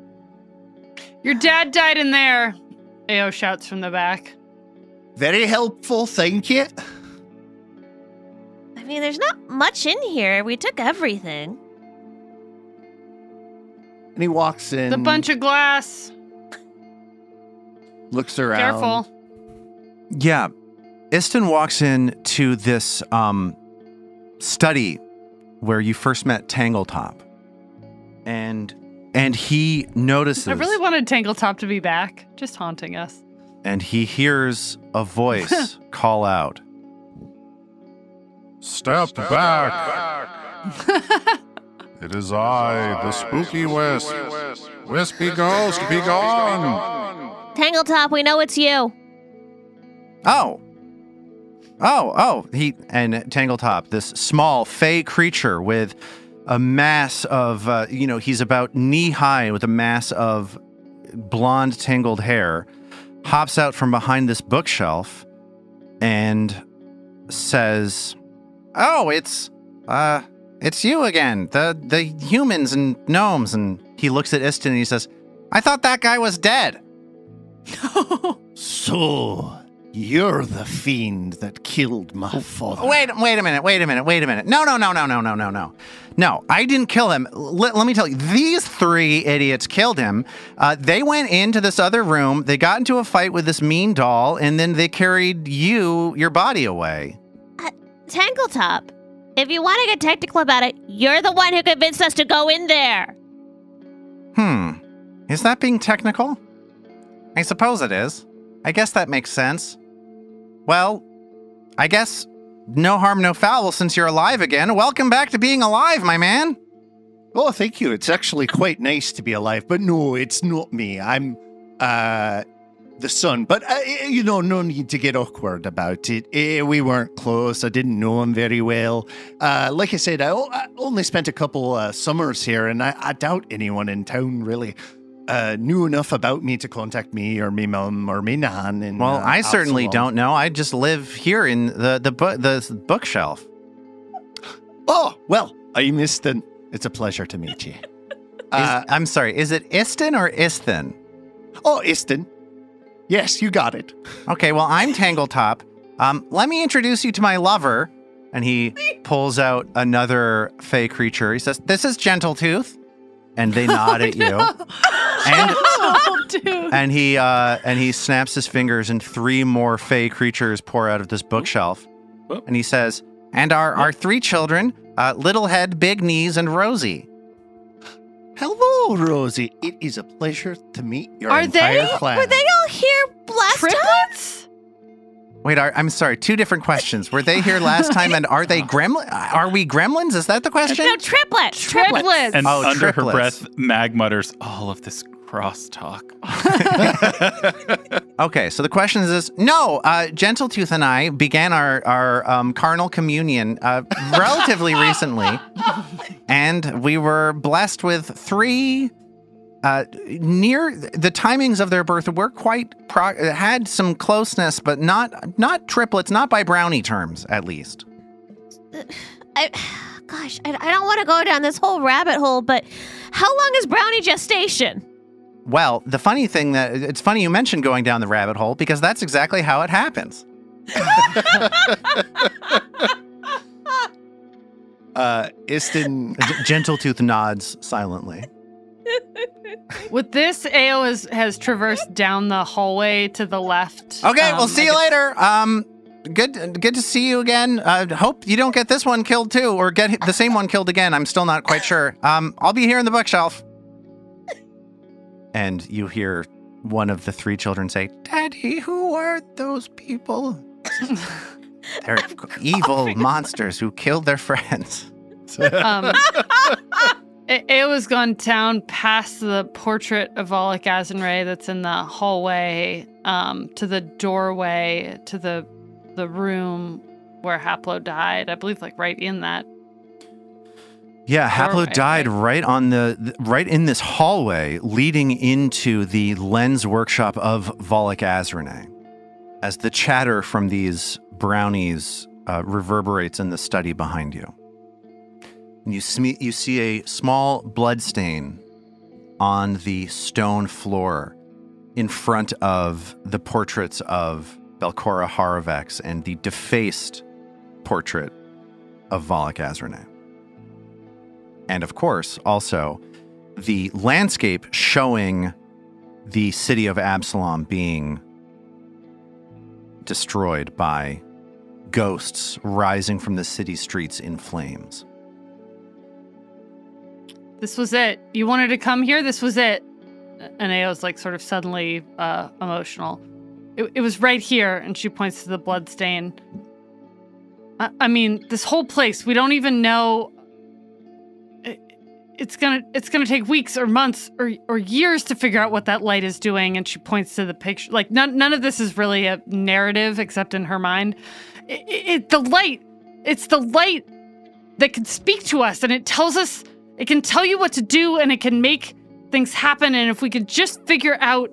Your dad died in there. Ao shouts from the back. Very helpful, thank you. I mean, there's not much in here. We took everything. And he walks in. The bunch of glass. looks around. Careful. Yeah. Iston walks in to this um, study where you first met Tangletop. And and he notices I really wanted Tangletop to be back, just haunting us. and he hears a voice call out. Step back. It is I, the spooky Wisp. Wispy ghost, be gone. Tangletop, we know it's you. Oh. Oh, oh, he and Tangletop, this small fey creature with a mass of uh, you know, he's about knee high with a mass of blonde tangled hair, hops out from behind this bookshelf and says, "Oh, it's uh it's you again. The the humans and gnomes." And he looks at Iston and he says, "I thought that guy was dead." So, you're the fiend that killed my father. Wait, wait a minute, wait a minute, wait a minute. No, no, no, no, no, no, no, no. No, I didn't kill him. Let, let me tell you, these three idiots killed him. Uh, they went into this other room, they got into a fight with this mean doll, and then they carried you, your body away. Tangletop, if you want to get technical about it, you're the one who convinced us to go in there. Hmm. Is that being technical? I suppose it is. I guess that makes sense. Well, I guess no harm, no foul since you're alive again. Welcome back to being alive, my man. Oh, thank you. It's actually quite nice to be alive, but no, it's not me. I'm uh the son. But uh, you know, no need to get awkward about it. Eh, we weren't close. I didn't know him very well. Uh, like I said, I, o- I only spent a couple uh, summers here, and I, I doubt anyone in town really uh, knew enough about me to contact me or me mum or me nan. And Well, uh, I certainly don't know. I just live here in the the bu- the bookshelf. Oh, well, I'm Iston. It's a pleasure to meet you. Is- Uh, I'm sorry. Is it Iston or Isthin? oh, Iston. Yes, you got it. Okay, well, I'm Tangletop. Um, let me introduce you to my lover. And he pulls out another fey creature. He says, "This is Gentletooth," and they nod at you. And oh, and he uh, and he snaps his fingers, and three more fey creatures pour out of this bookshelf. Whoop. And he says, "And our our three children, uh, Little Head, Big Knees, and Rosie." Hello, Rosie. It is a pleasure to meet your Are entire they? clan. Were they all here last time? Triplets? Wait, are, I'm sorry. Two different questions. Were they here last time, and are they gremlin? Are we gremlins? Is that the question? No, triplets. Triplets. And Oh, under her breath, Mag mutters, all of this crosstalk. Okay, so the question is this: No, uh, Gentletooth and I began our our um, carnal communion uh, relatively recently, and we were blessed with three. Uh, near the timings of their birth were quite pro- had some closeness, but not not triplets, not by brownie terms, at least. I, gosh, I, I don't want to go down this whole rabbit hole, but how long is brownie gestation? Well, the funny thing that it's funny you mentioned going down the rabbit hole because that's exactly how it happens. uh, Iston. G- Gentletooth nods silently. With this, Ao has, has traversed down the hallway to the left. Okay, Um, we'll see you later. Um, good, good to see you again. Uh, hope you don't get this one killed too, or get the same one killed again. I'm still not quite sure. Um, I'll be here in the bookshelf. And you hear one of the three children say, Daddy, who are those people? They're evil monsters who killed their friends. Um, A- Aowa's gone down past the portrait of Volluk Azrinae that's in the hallway um, to the doorway to the the room where Haplo died. I believe, like right in that. Yeah, Haplo died right? right on the right in this hallway leading into the lens workshop of Volluk Azrinae. As the chatter from these brownies uh, reverberates in the study behind you, and you sme- you see a small blood stain on the stone floor in front of the portraits of Belcorra Haruvex and the defaced portrait of Volluk Azrinae and of course, also the landscape showing the city of Absalom being destroyed by ghosts rising from the city streets in flames. This was it. You wanted to come here. This was it. And Ao's like sort of suddenly uh, emotional. It, it was right here, and she points to the blood stain. I, I mean, this whole place. We don't even know. It, it's gonna it's gonna take weeks or months or or years to figure out what that light is doing. And she points to the picture. Like none none of this is really a narrative except in her mind. It, it the light. It's the light that can speak to us, and it tells us it can tell you what to do and it can make things happen. And if we could just figure out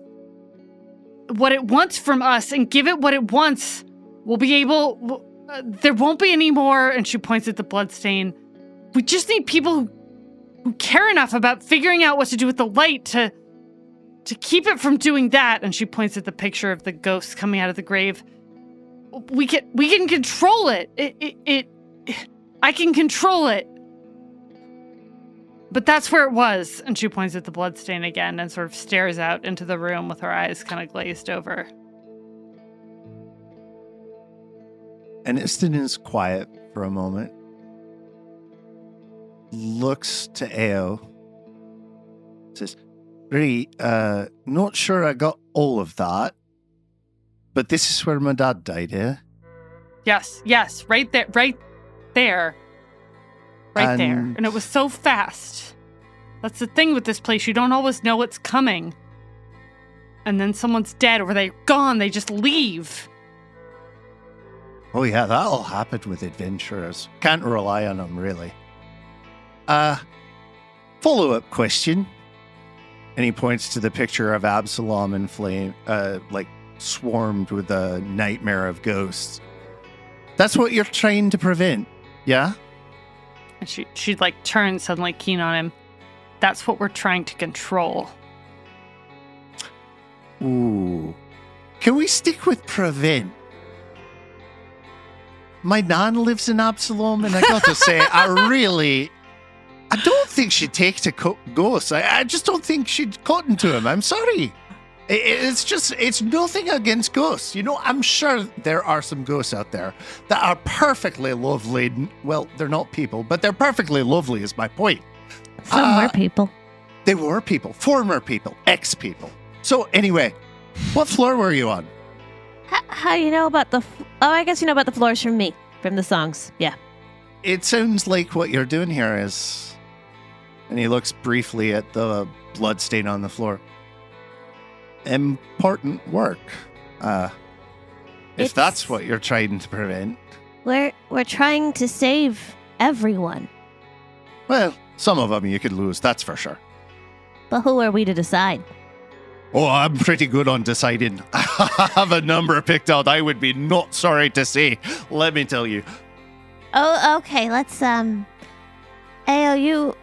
what it wants from us and give it what it wants, we'll be able. Uh, there won't be any more. And she points at the bloodstain. We just need people who care enough about figuring out what to do with the light to to keep it from doing that. And she points at the picture of the ghost coming out of the grave. We can we can control it. It it, it I can control it. But that's where it was. And she points at the bloodstain again and sort of stares out into the room with her eyes kind of glazed over. Aniston is quiet for a moment, looks to Ao, says, Right, uh, not sure I got all of that, but this is where my dad died, eh? Yes, yes, right there, right there. Right there. And- And it was so fast. That's the thing with this place. You don't always know what's coming. And then someone's dead or they're gone. They just leave. Oh yeah, that all happened with adventurers. Can't rely on them, really. Uh, follow-up question. And he points to the picture of Absalom in flame, uh, like swarmed with a nightmare of ghosts. That's what you're trying to prevent, yeah? And she she like turns suddenly keen on him. That's what we're trying to control. Ooh. Can we stick with prevent? My nan lives in Absalom, and I got to say, I really. I don't think she'd take to co- ghosts. I, I just don't think she'd cotton to him. I'm sorry. I- I- it's just, it's nothing against ghosts. You know, I'm sure there are some ghosts out there that are perfectly lovely. Well, they're not people, but they're perfectly lovely, is my point. Some Uh, were people. They were people, former people, ex people. So, anyway, what floor were you on? H- how you know about the? F- oh, I guess you know about the floors from me, from the songs. Yeah. It sounds like what you're doing here is. And he looks briefly at the blood stain on the floor. Important work. Uh, if It's- that's what you're trying to prevent. We're we're trying to save everyone, Well, some of them you could lose, that's for sure. but who are we to decide? Oh, I'm pretty good on deciding. I have a number picked out I would be not sorry to see. Let me tell you. Oh, okay. Let's um. Ayo, you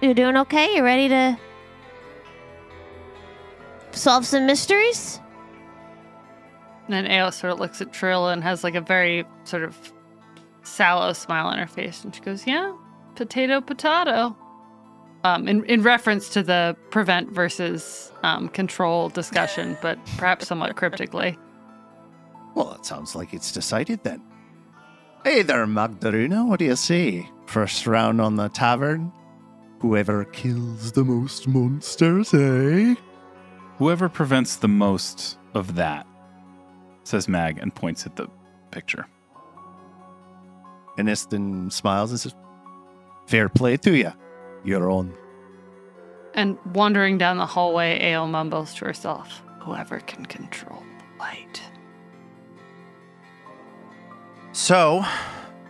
you doing okay? You ready to solve some mysteries? And then Ao sort of looks at Trill and has like a very sort of sallow smile on her face, and she goes, "Yeah, potato, potato." Um, in in reference to the prevent versus um, control discussion, but perhaps somewhat cryptically. Well, it sounds like it's decided then. Hey there, Magdaruna. What do you say? First round on the tavern. Whoever kills the most monsters, eh? Whoever prevents the most of that, says Mag and points at the picture. Aniston smiles and says, Fair play to you. You're on. And wandering down the hallway, Ao mumbles to herself, Whoever can control the light. So,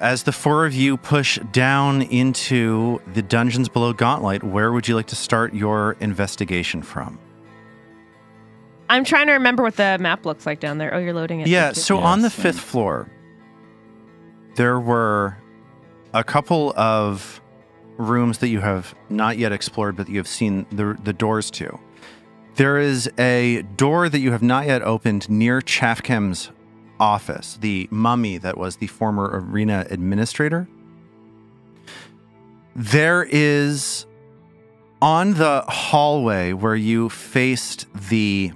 as the four of you push down into the dungeons below Gauntlight, where would you like to start your investigation from? I'm trying to remember what the map looks like down there. Oh, you're loading it. Yeah, Thank you. so on the Yes, fifth floor, there were a couple of rooms that you have not yet explored, but you have seen the, the doors to. There is a door that you have not yet opened near Chafkhem's office, the mummy that was the former arena administrator. There is on the hallway where you faced the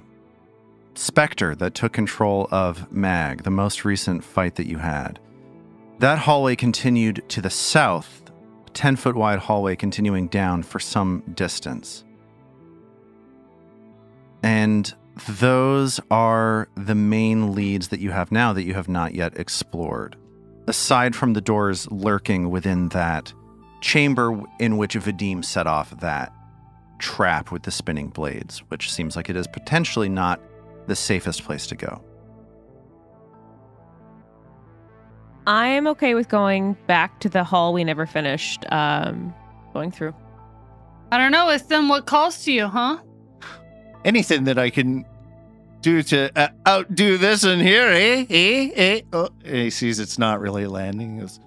specter that took control of Mag, the most recent fight that you had. That hallway continued to the south, 10 foot wide hallway continuing down for some distance. And those are the main leads that you have now that you have not yet explored. Aside from the doors lurking within that chamber in which Vadim set off that trap with the spinning blades, which seems like it is potentially not the safest place to go. I am okay with going back to the hall we never finished um, going through. I don't know, it's then what calls to you, huh? Anything that I can do to uh, outdo this in here, eh? Eh? Eh? Oh, and he sees it's not really landing. He goes,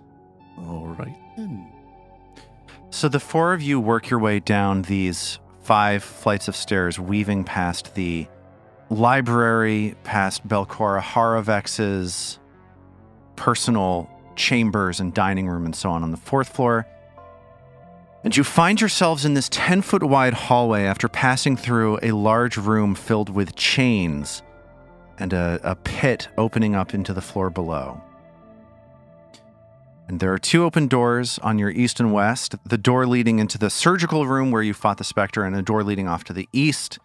All right then. So the four of you work your way down these five flights of stairs, weaving past the library, past Belcorra Haruvex's personal chambers and dining room and so on on the fourth floor. And you find yourselves in this 10 foot wide hallway after passing through a large room filled with chains and a, a pit opening up into the floor below. And there are two open doors on your east and west the door leading into the surgical room where you fought the specter, and a door leading off to the east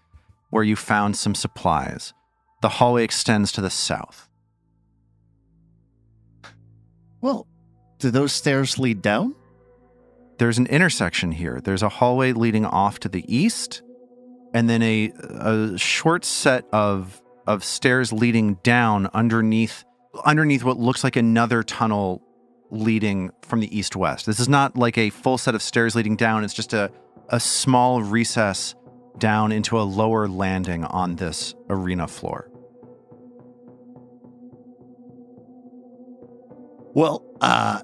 where you found some supplies. The hallway extends to the south. Well, do those stairs lead down? There's an intersection here. There's a hallway leading off to the east, and then a, a short set of of stairs leading down underneath underneath what looks like another tunnel leading from the east west. This is not like a full set of stairs leading down. It's just a a small recess down into a lower landing on this arena floor. Well, uh,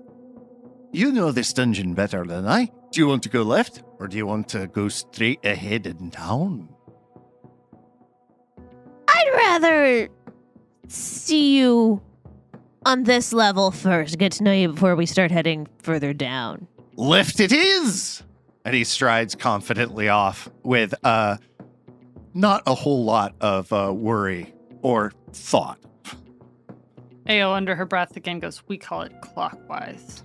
you know this dungeon better than I. Do you want to go left or do you want to go straight ahead and down? I'd rather see you on this level first, get to know you before we start heading further down. Left it is! And he strides confidently off with uh, not a whole lot of uh, worry or thought. Ao under her breath again goes, We call it clockwise.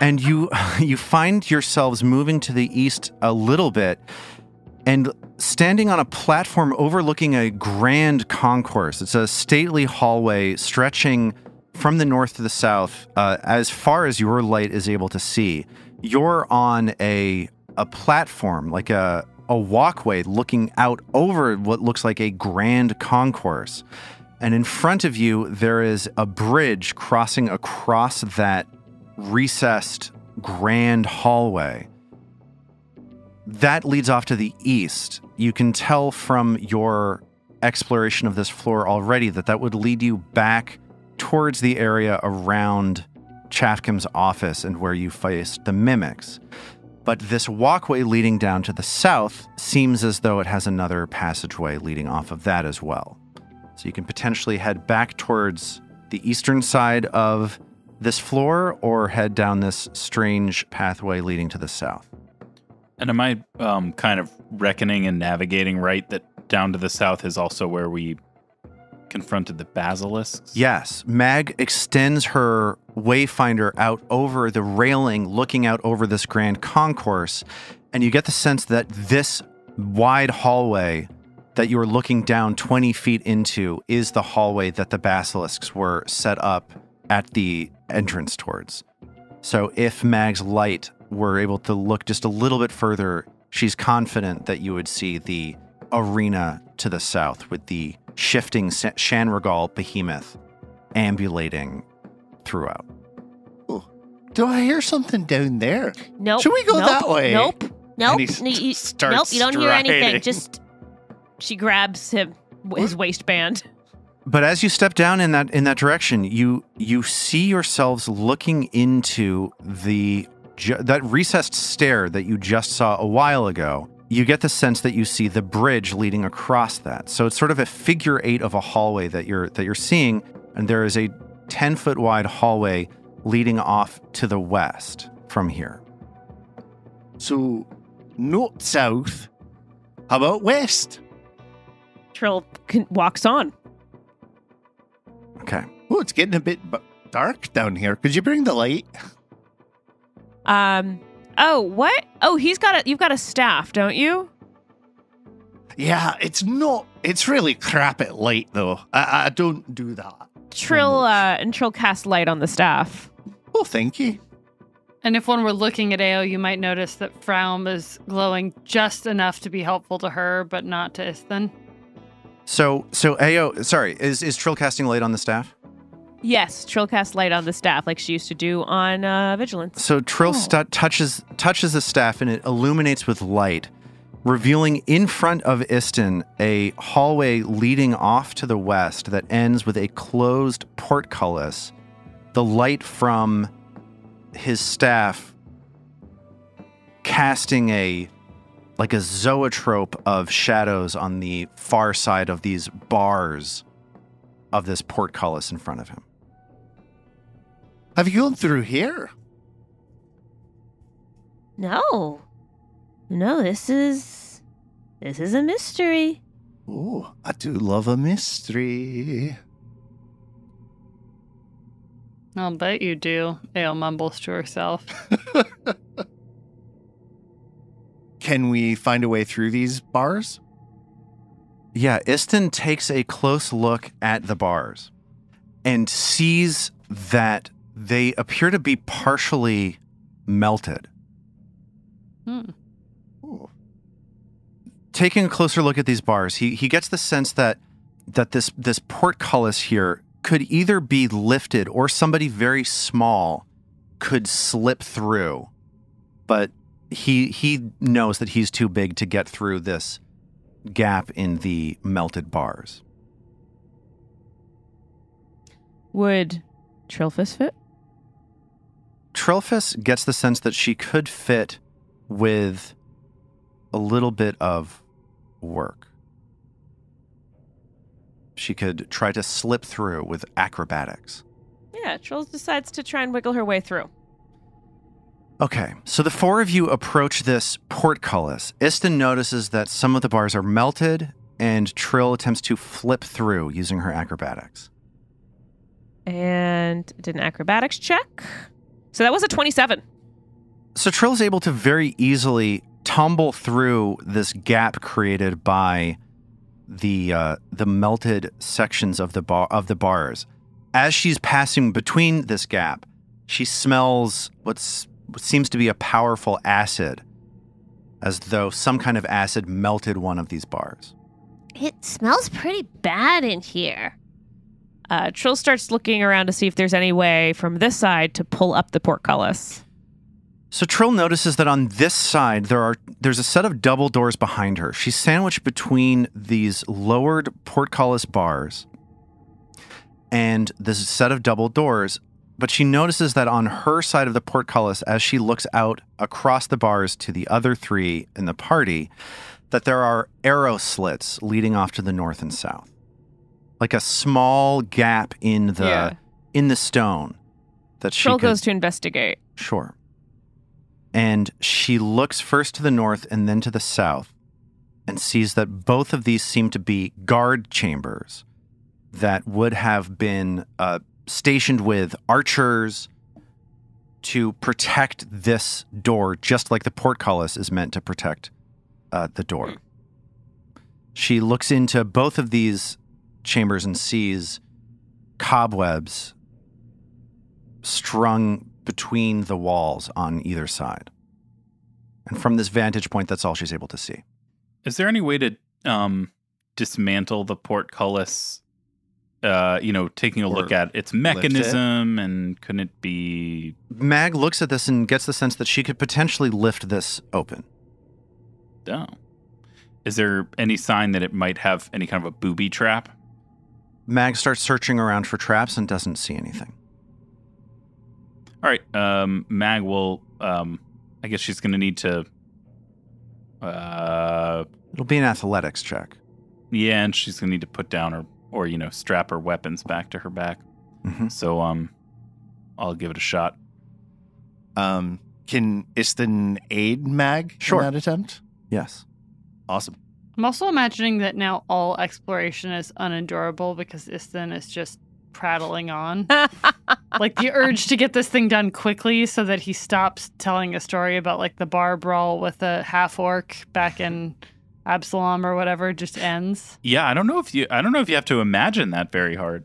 And you you find yourselves moving to the east a little bit and standing on a platform overlooking a grand concourse. It's a stately hallway stretching from the north to the south uh, as far as your light is able to see. You're on a a platform like a a walkway looking out over what looks like a grand concourse. And in front of you there is a bridge crossing across that recessed grand hallway. That leads off to the east. You can tell from your exploration of this floor already that that would lead you back towards the area around Chafkhem's office and where you faced the mimics. But this walkway leading down to the south seems as though it has another passageway leading off of that as well. So you can potentially head back towards the eastern side of this floor or head down this strange pathway leading to the south. And am I um, kind of reckoning and navigating right that down to the south is also where we confronted the basilisks? Yes, Mag extends her wayfinder out over the railing, looking out over this grand concourse, and you get the sense that this wide hallway that you're looking down 20 feet into is the hallway that the basilisks were set up at the entrance towards. So if Mag's light were able to look just a little bit further, she's confident that you would see the arena to the south with the shifting Sa- Shanrigol behemoth ambulating throughout. Do I hear something down there? Nope. Should we go nope, that way? Nope. Nope. And he No, you, starts nope. You don't hear anything. Just She grabs him his waistband. But as you step down in that in that direction, you you see yourselves looking into the ju- that recessed stair that you just saw a while ago. You get the sense that you see the bridge leading across that. So it's sort of a figure eight of a hallway that you're that you're seeing, and there is a ten foot wide hallway leading off to the west from here. So, not south. How about west? Trill walks on. Okay. Oh, it's getting a bit dark down here. Could you bring the light? Um. Oh, what? Oh, he's got a. You've got a staff, don't you? Yeah, it's not. It's really crap at light, though. I, I don't do that. Trill. much. Uh, and Trill cast light on the staff. Oh, thank you. And if one were looking at Ao, you might notice that Fraum is glowing just enough to be helpful to her, but not to Iston. So so Ao, sorry, is is Trill casting light on the staff? Yes, Trill casts light on the staff like she used to do on uh, Vigilance. So Trill Oh. touches touches the staff and it illuminates with light, revealing in front of Iston a hallway leading off to the west that ends with a closed portcullis. The light from his staff casting a like a zoetrope of shadows on the far side of these bars of this portcullis in front of him. Have you gone through here? no. No, this is this is a mystery. Oh, I do love a mystery. I'll bet you do, Ao mumbles to herself. Can we find a way through these bars? Yeah, Iston takes a close look at the bars and sees that they appear to be partially melted. Hmm. Taking a closer look at these bars, he, he gets the sense that that this this portcullis here could either be lifted or somebody very small could slip through. But he he knows that he's too big to get through this gap in the melted bars. Would Trilphus fit? Trilphus gets the sense that she could fit with a little bit of work. She could try to slip through with acrobatics. Yeah, Trill decides to try and wiggle her way through. Okay, so the four of you approach this portcullis. Iston notices that some of the bars are melted, and Trill attempts to flip through using her acrobatics. And did an acrobatics check. So that was a 27. So Trill is able to very easily tumble through this gap created by the uh, the melted sections of the bar of the bars. As she's passing between this gap, she smells what's what seems to be a powerful acid, as though some kind of acid melted one of these bars. It smells pretty bad in here. Uh, Trill starts looking around to see if there's any way from this side to pull up the portcullis. So Trill notices that on this side there are there's a set of double doors behind her. She's sandwiched between these lowered portcullis bars and this set of double doors, but she notices that on her side of the portcullis as she looks out across the bars to the other three in the party that there are arrow slits leading off to the north and south. Like a small gap in the Yeah. in the stone that she could, goes to investigate. Sure. And she looks first to the north and then to the south and sees that both of these seem to be guard chambers that would have been uh, stationed with archers to protect this door, just like the portcullis is meant to protect uh, the door. She looks into both of these chambers and sees cobwebs strung between the walls on either side. And from this vantage point, that's all she's able to see. Is there any way to um, dismantle the portcullis? Uh, you know, taking a look at its it? mechanism, and couldn't it be? Mag looks at this and gets the sense that she could potentially lift this open. Oh, is there any sign that it might have any kind of a booby trap? Mag starts searching around for traps and doesn't see anything. All right, um, Mag will. Um, I guess she's going to need to. Uh, It'll be an athletics check. yeah, and she's going to need to put down her, or you know, strap her weapons back to her back. hmm So, um, I'll give it a shot. Um, can Iston aid Mag Sure. in that attempt? Yes. Awesome. I'm also imagining that now all exploration is unendurable because Iston is just prattling on. like the urge to get this thing done quickly so that he stops telling a story about like the bar brawl with a half orc back in Absalom or whatever just ends. Yeah, I don't know if you. I don't know if you have to imagine that very hard.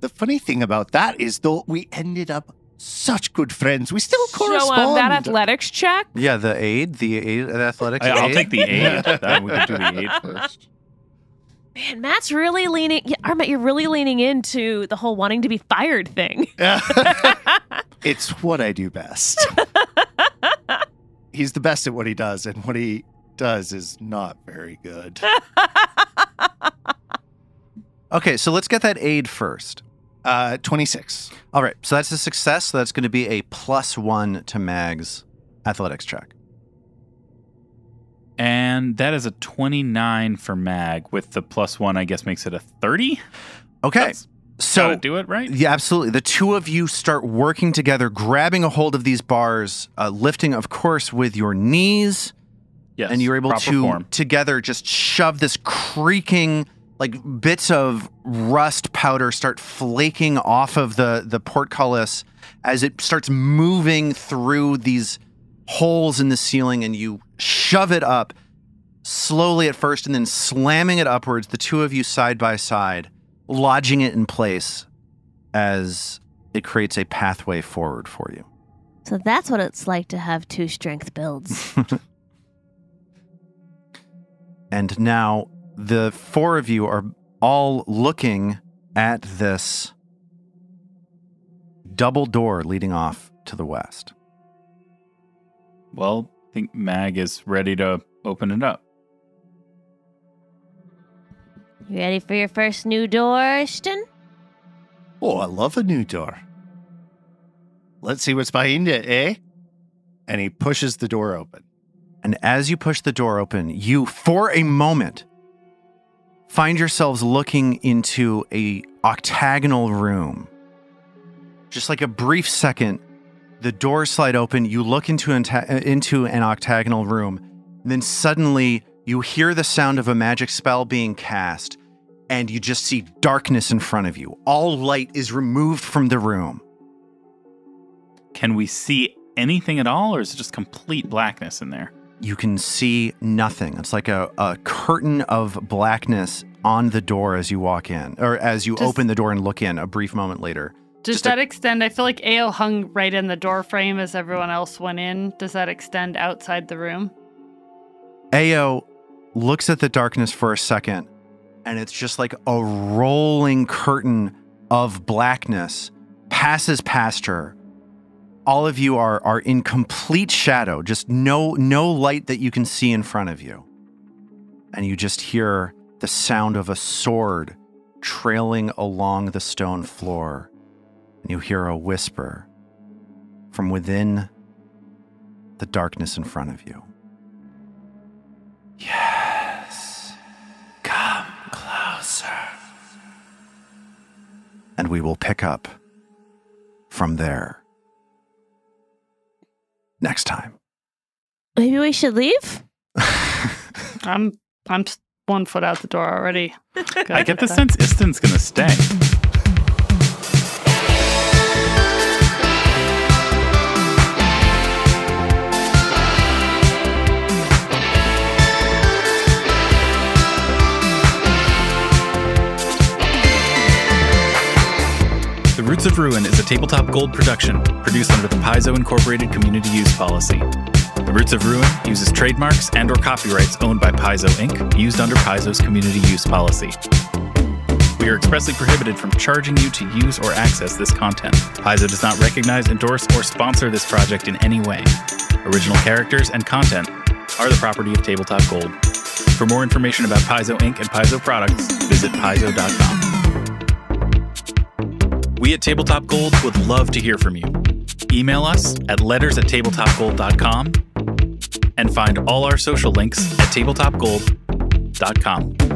The funny thing about that is, though, we ended up such good friends. We still So correspond. um, that athletics check. Yeah, the aid, the aid, the athletics. I, I'll aid. take the aid. That- we can do the aid first. Man, Matt's really leaning. Yeah, R. Matt, you're really leaning into the whole wanting to be fired thing. it's what I do best. He's the best at what he does, and what he does is not very good. Okay, so let's get that aid first. Uh, 26. All right, so that's a success. So that's going to be a plus one to Mag's athletics check. And that is a 29 for Mag with the plus one, I guess makes it a 30. Okay, That's so do it, right? Yeah, absolutely. The two of you start working together, grabbing a hold of these bars, uh, lifting, of course, with your knees, Yes. and you're able to form. together just shove this creaking, like bits of rust powder start flaking off of the the portcullis as it starts moving through these holes in the ceiling, and you shove it up slowly at first, and then slamming it upwards. The two of you side by side, lodging it in place as it creates a pathway forward for you. So that's what it's like to have two strength builds. And now the four of you are all looking at this double door leading off to the west. Well, I think Mag is ready to open it up. You ready for your first new door, Ashton? Oh, I love a new door. Let's see what's behind it, eh? And he pushes the door open. And as you push the door open, you, for a moment, find yourselves looking into a octagonal room. Just like a brief second, the doors slide open. You look into an, uh, into an octagonal room. Then suddenly, you hear the sound of a magic spell being cast, and you just see darkness in front of you. All light is removed from the room. Can we see anything at all, or is it just complete blackness in there? You can see nothing. It's like a, a curtain of blackness on the door as you walk in, or as you Does- open the door and look in a brief moment later. Does Just a- that extend? I feel like Ao hung right in the door frame as everyone else went in. Does that extend outside the room? Ao looks at the darkness for a second, and it's just like a rolling curtain of blackness passes past her. All of you are are in complete shadow, just no no light that you can see in front of you. And you just hear the sound of a sword trailing along the stone floor. And you hear a whisper from within the darkness in front of you. Yes. Come closer. And we will pick up from there next time. Maybe we should leave? I'm I'm one foot out the door already. I get the sense Iston's gonna stay. Roots of Ruin is a Tabletop Gold production produced under the Paizo Incorporated Community Use Policy. The Roots of Ruin uses trademarks and or copyrights owned by Paizo Inc., used under Paizo's Community Use Policy. We are expressly prohibited from charging you to use or access this content. Paizo does not recognize, endorse, or sponsor this project in any way. Original characters and content are the property of Tabletop Gold. For more information about Paizo Inc. and Paizo products, visit paizo.com. We at Tabletop Gold would love to hear from you. Email us at letters at tabletopgold.com and find all our social links at tabletopgold.com.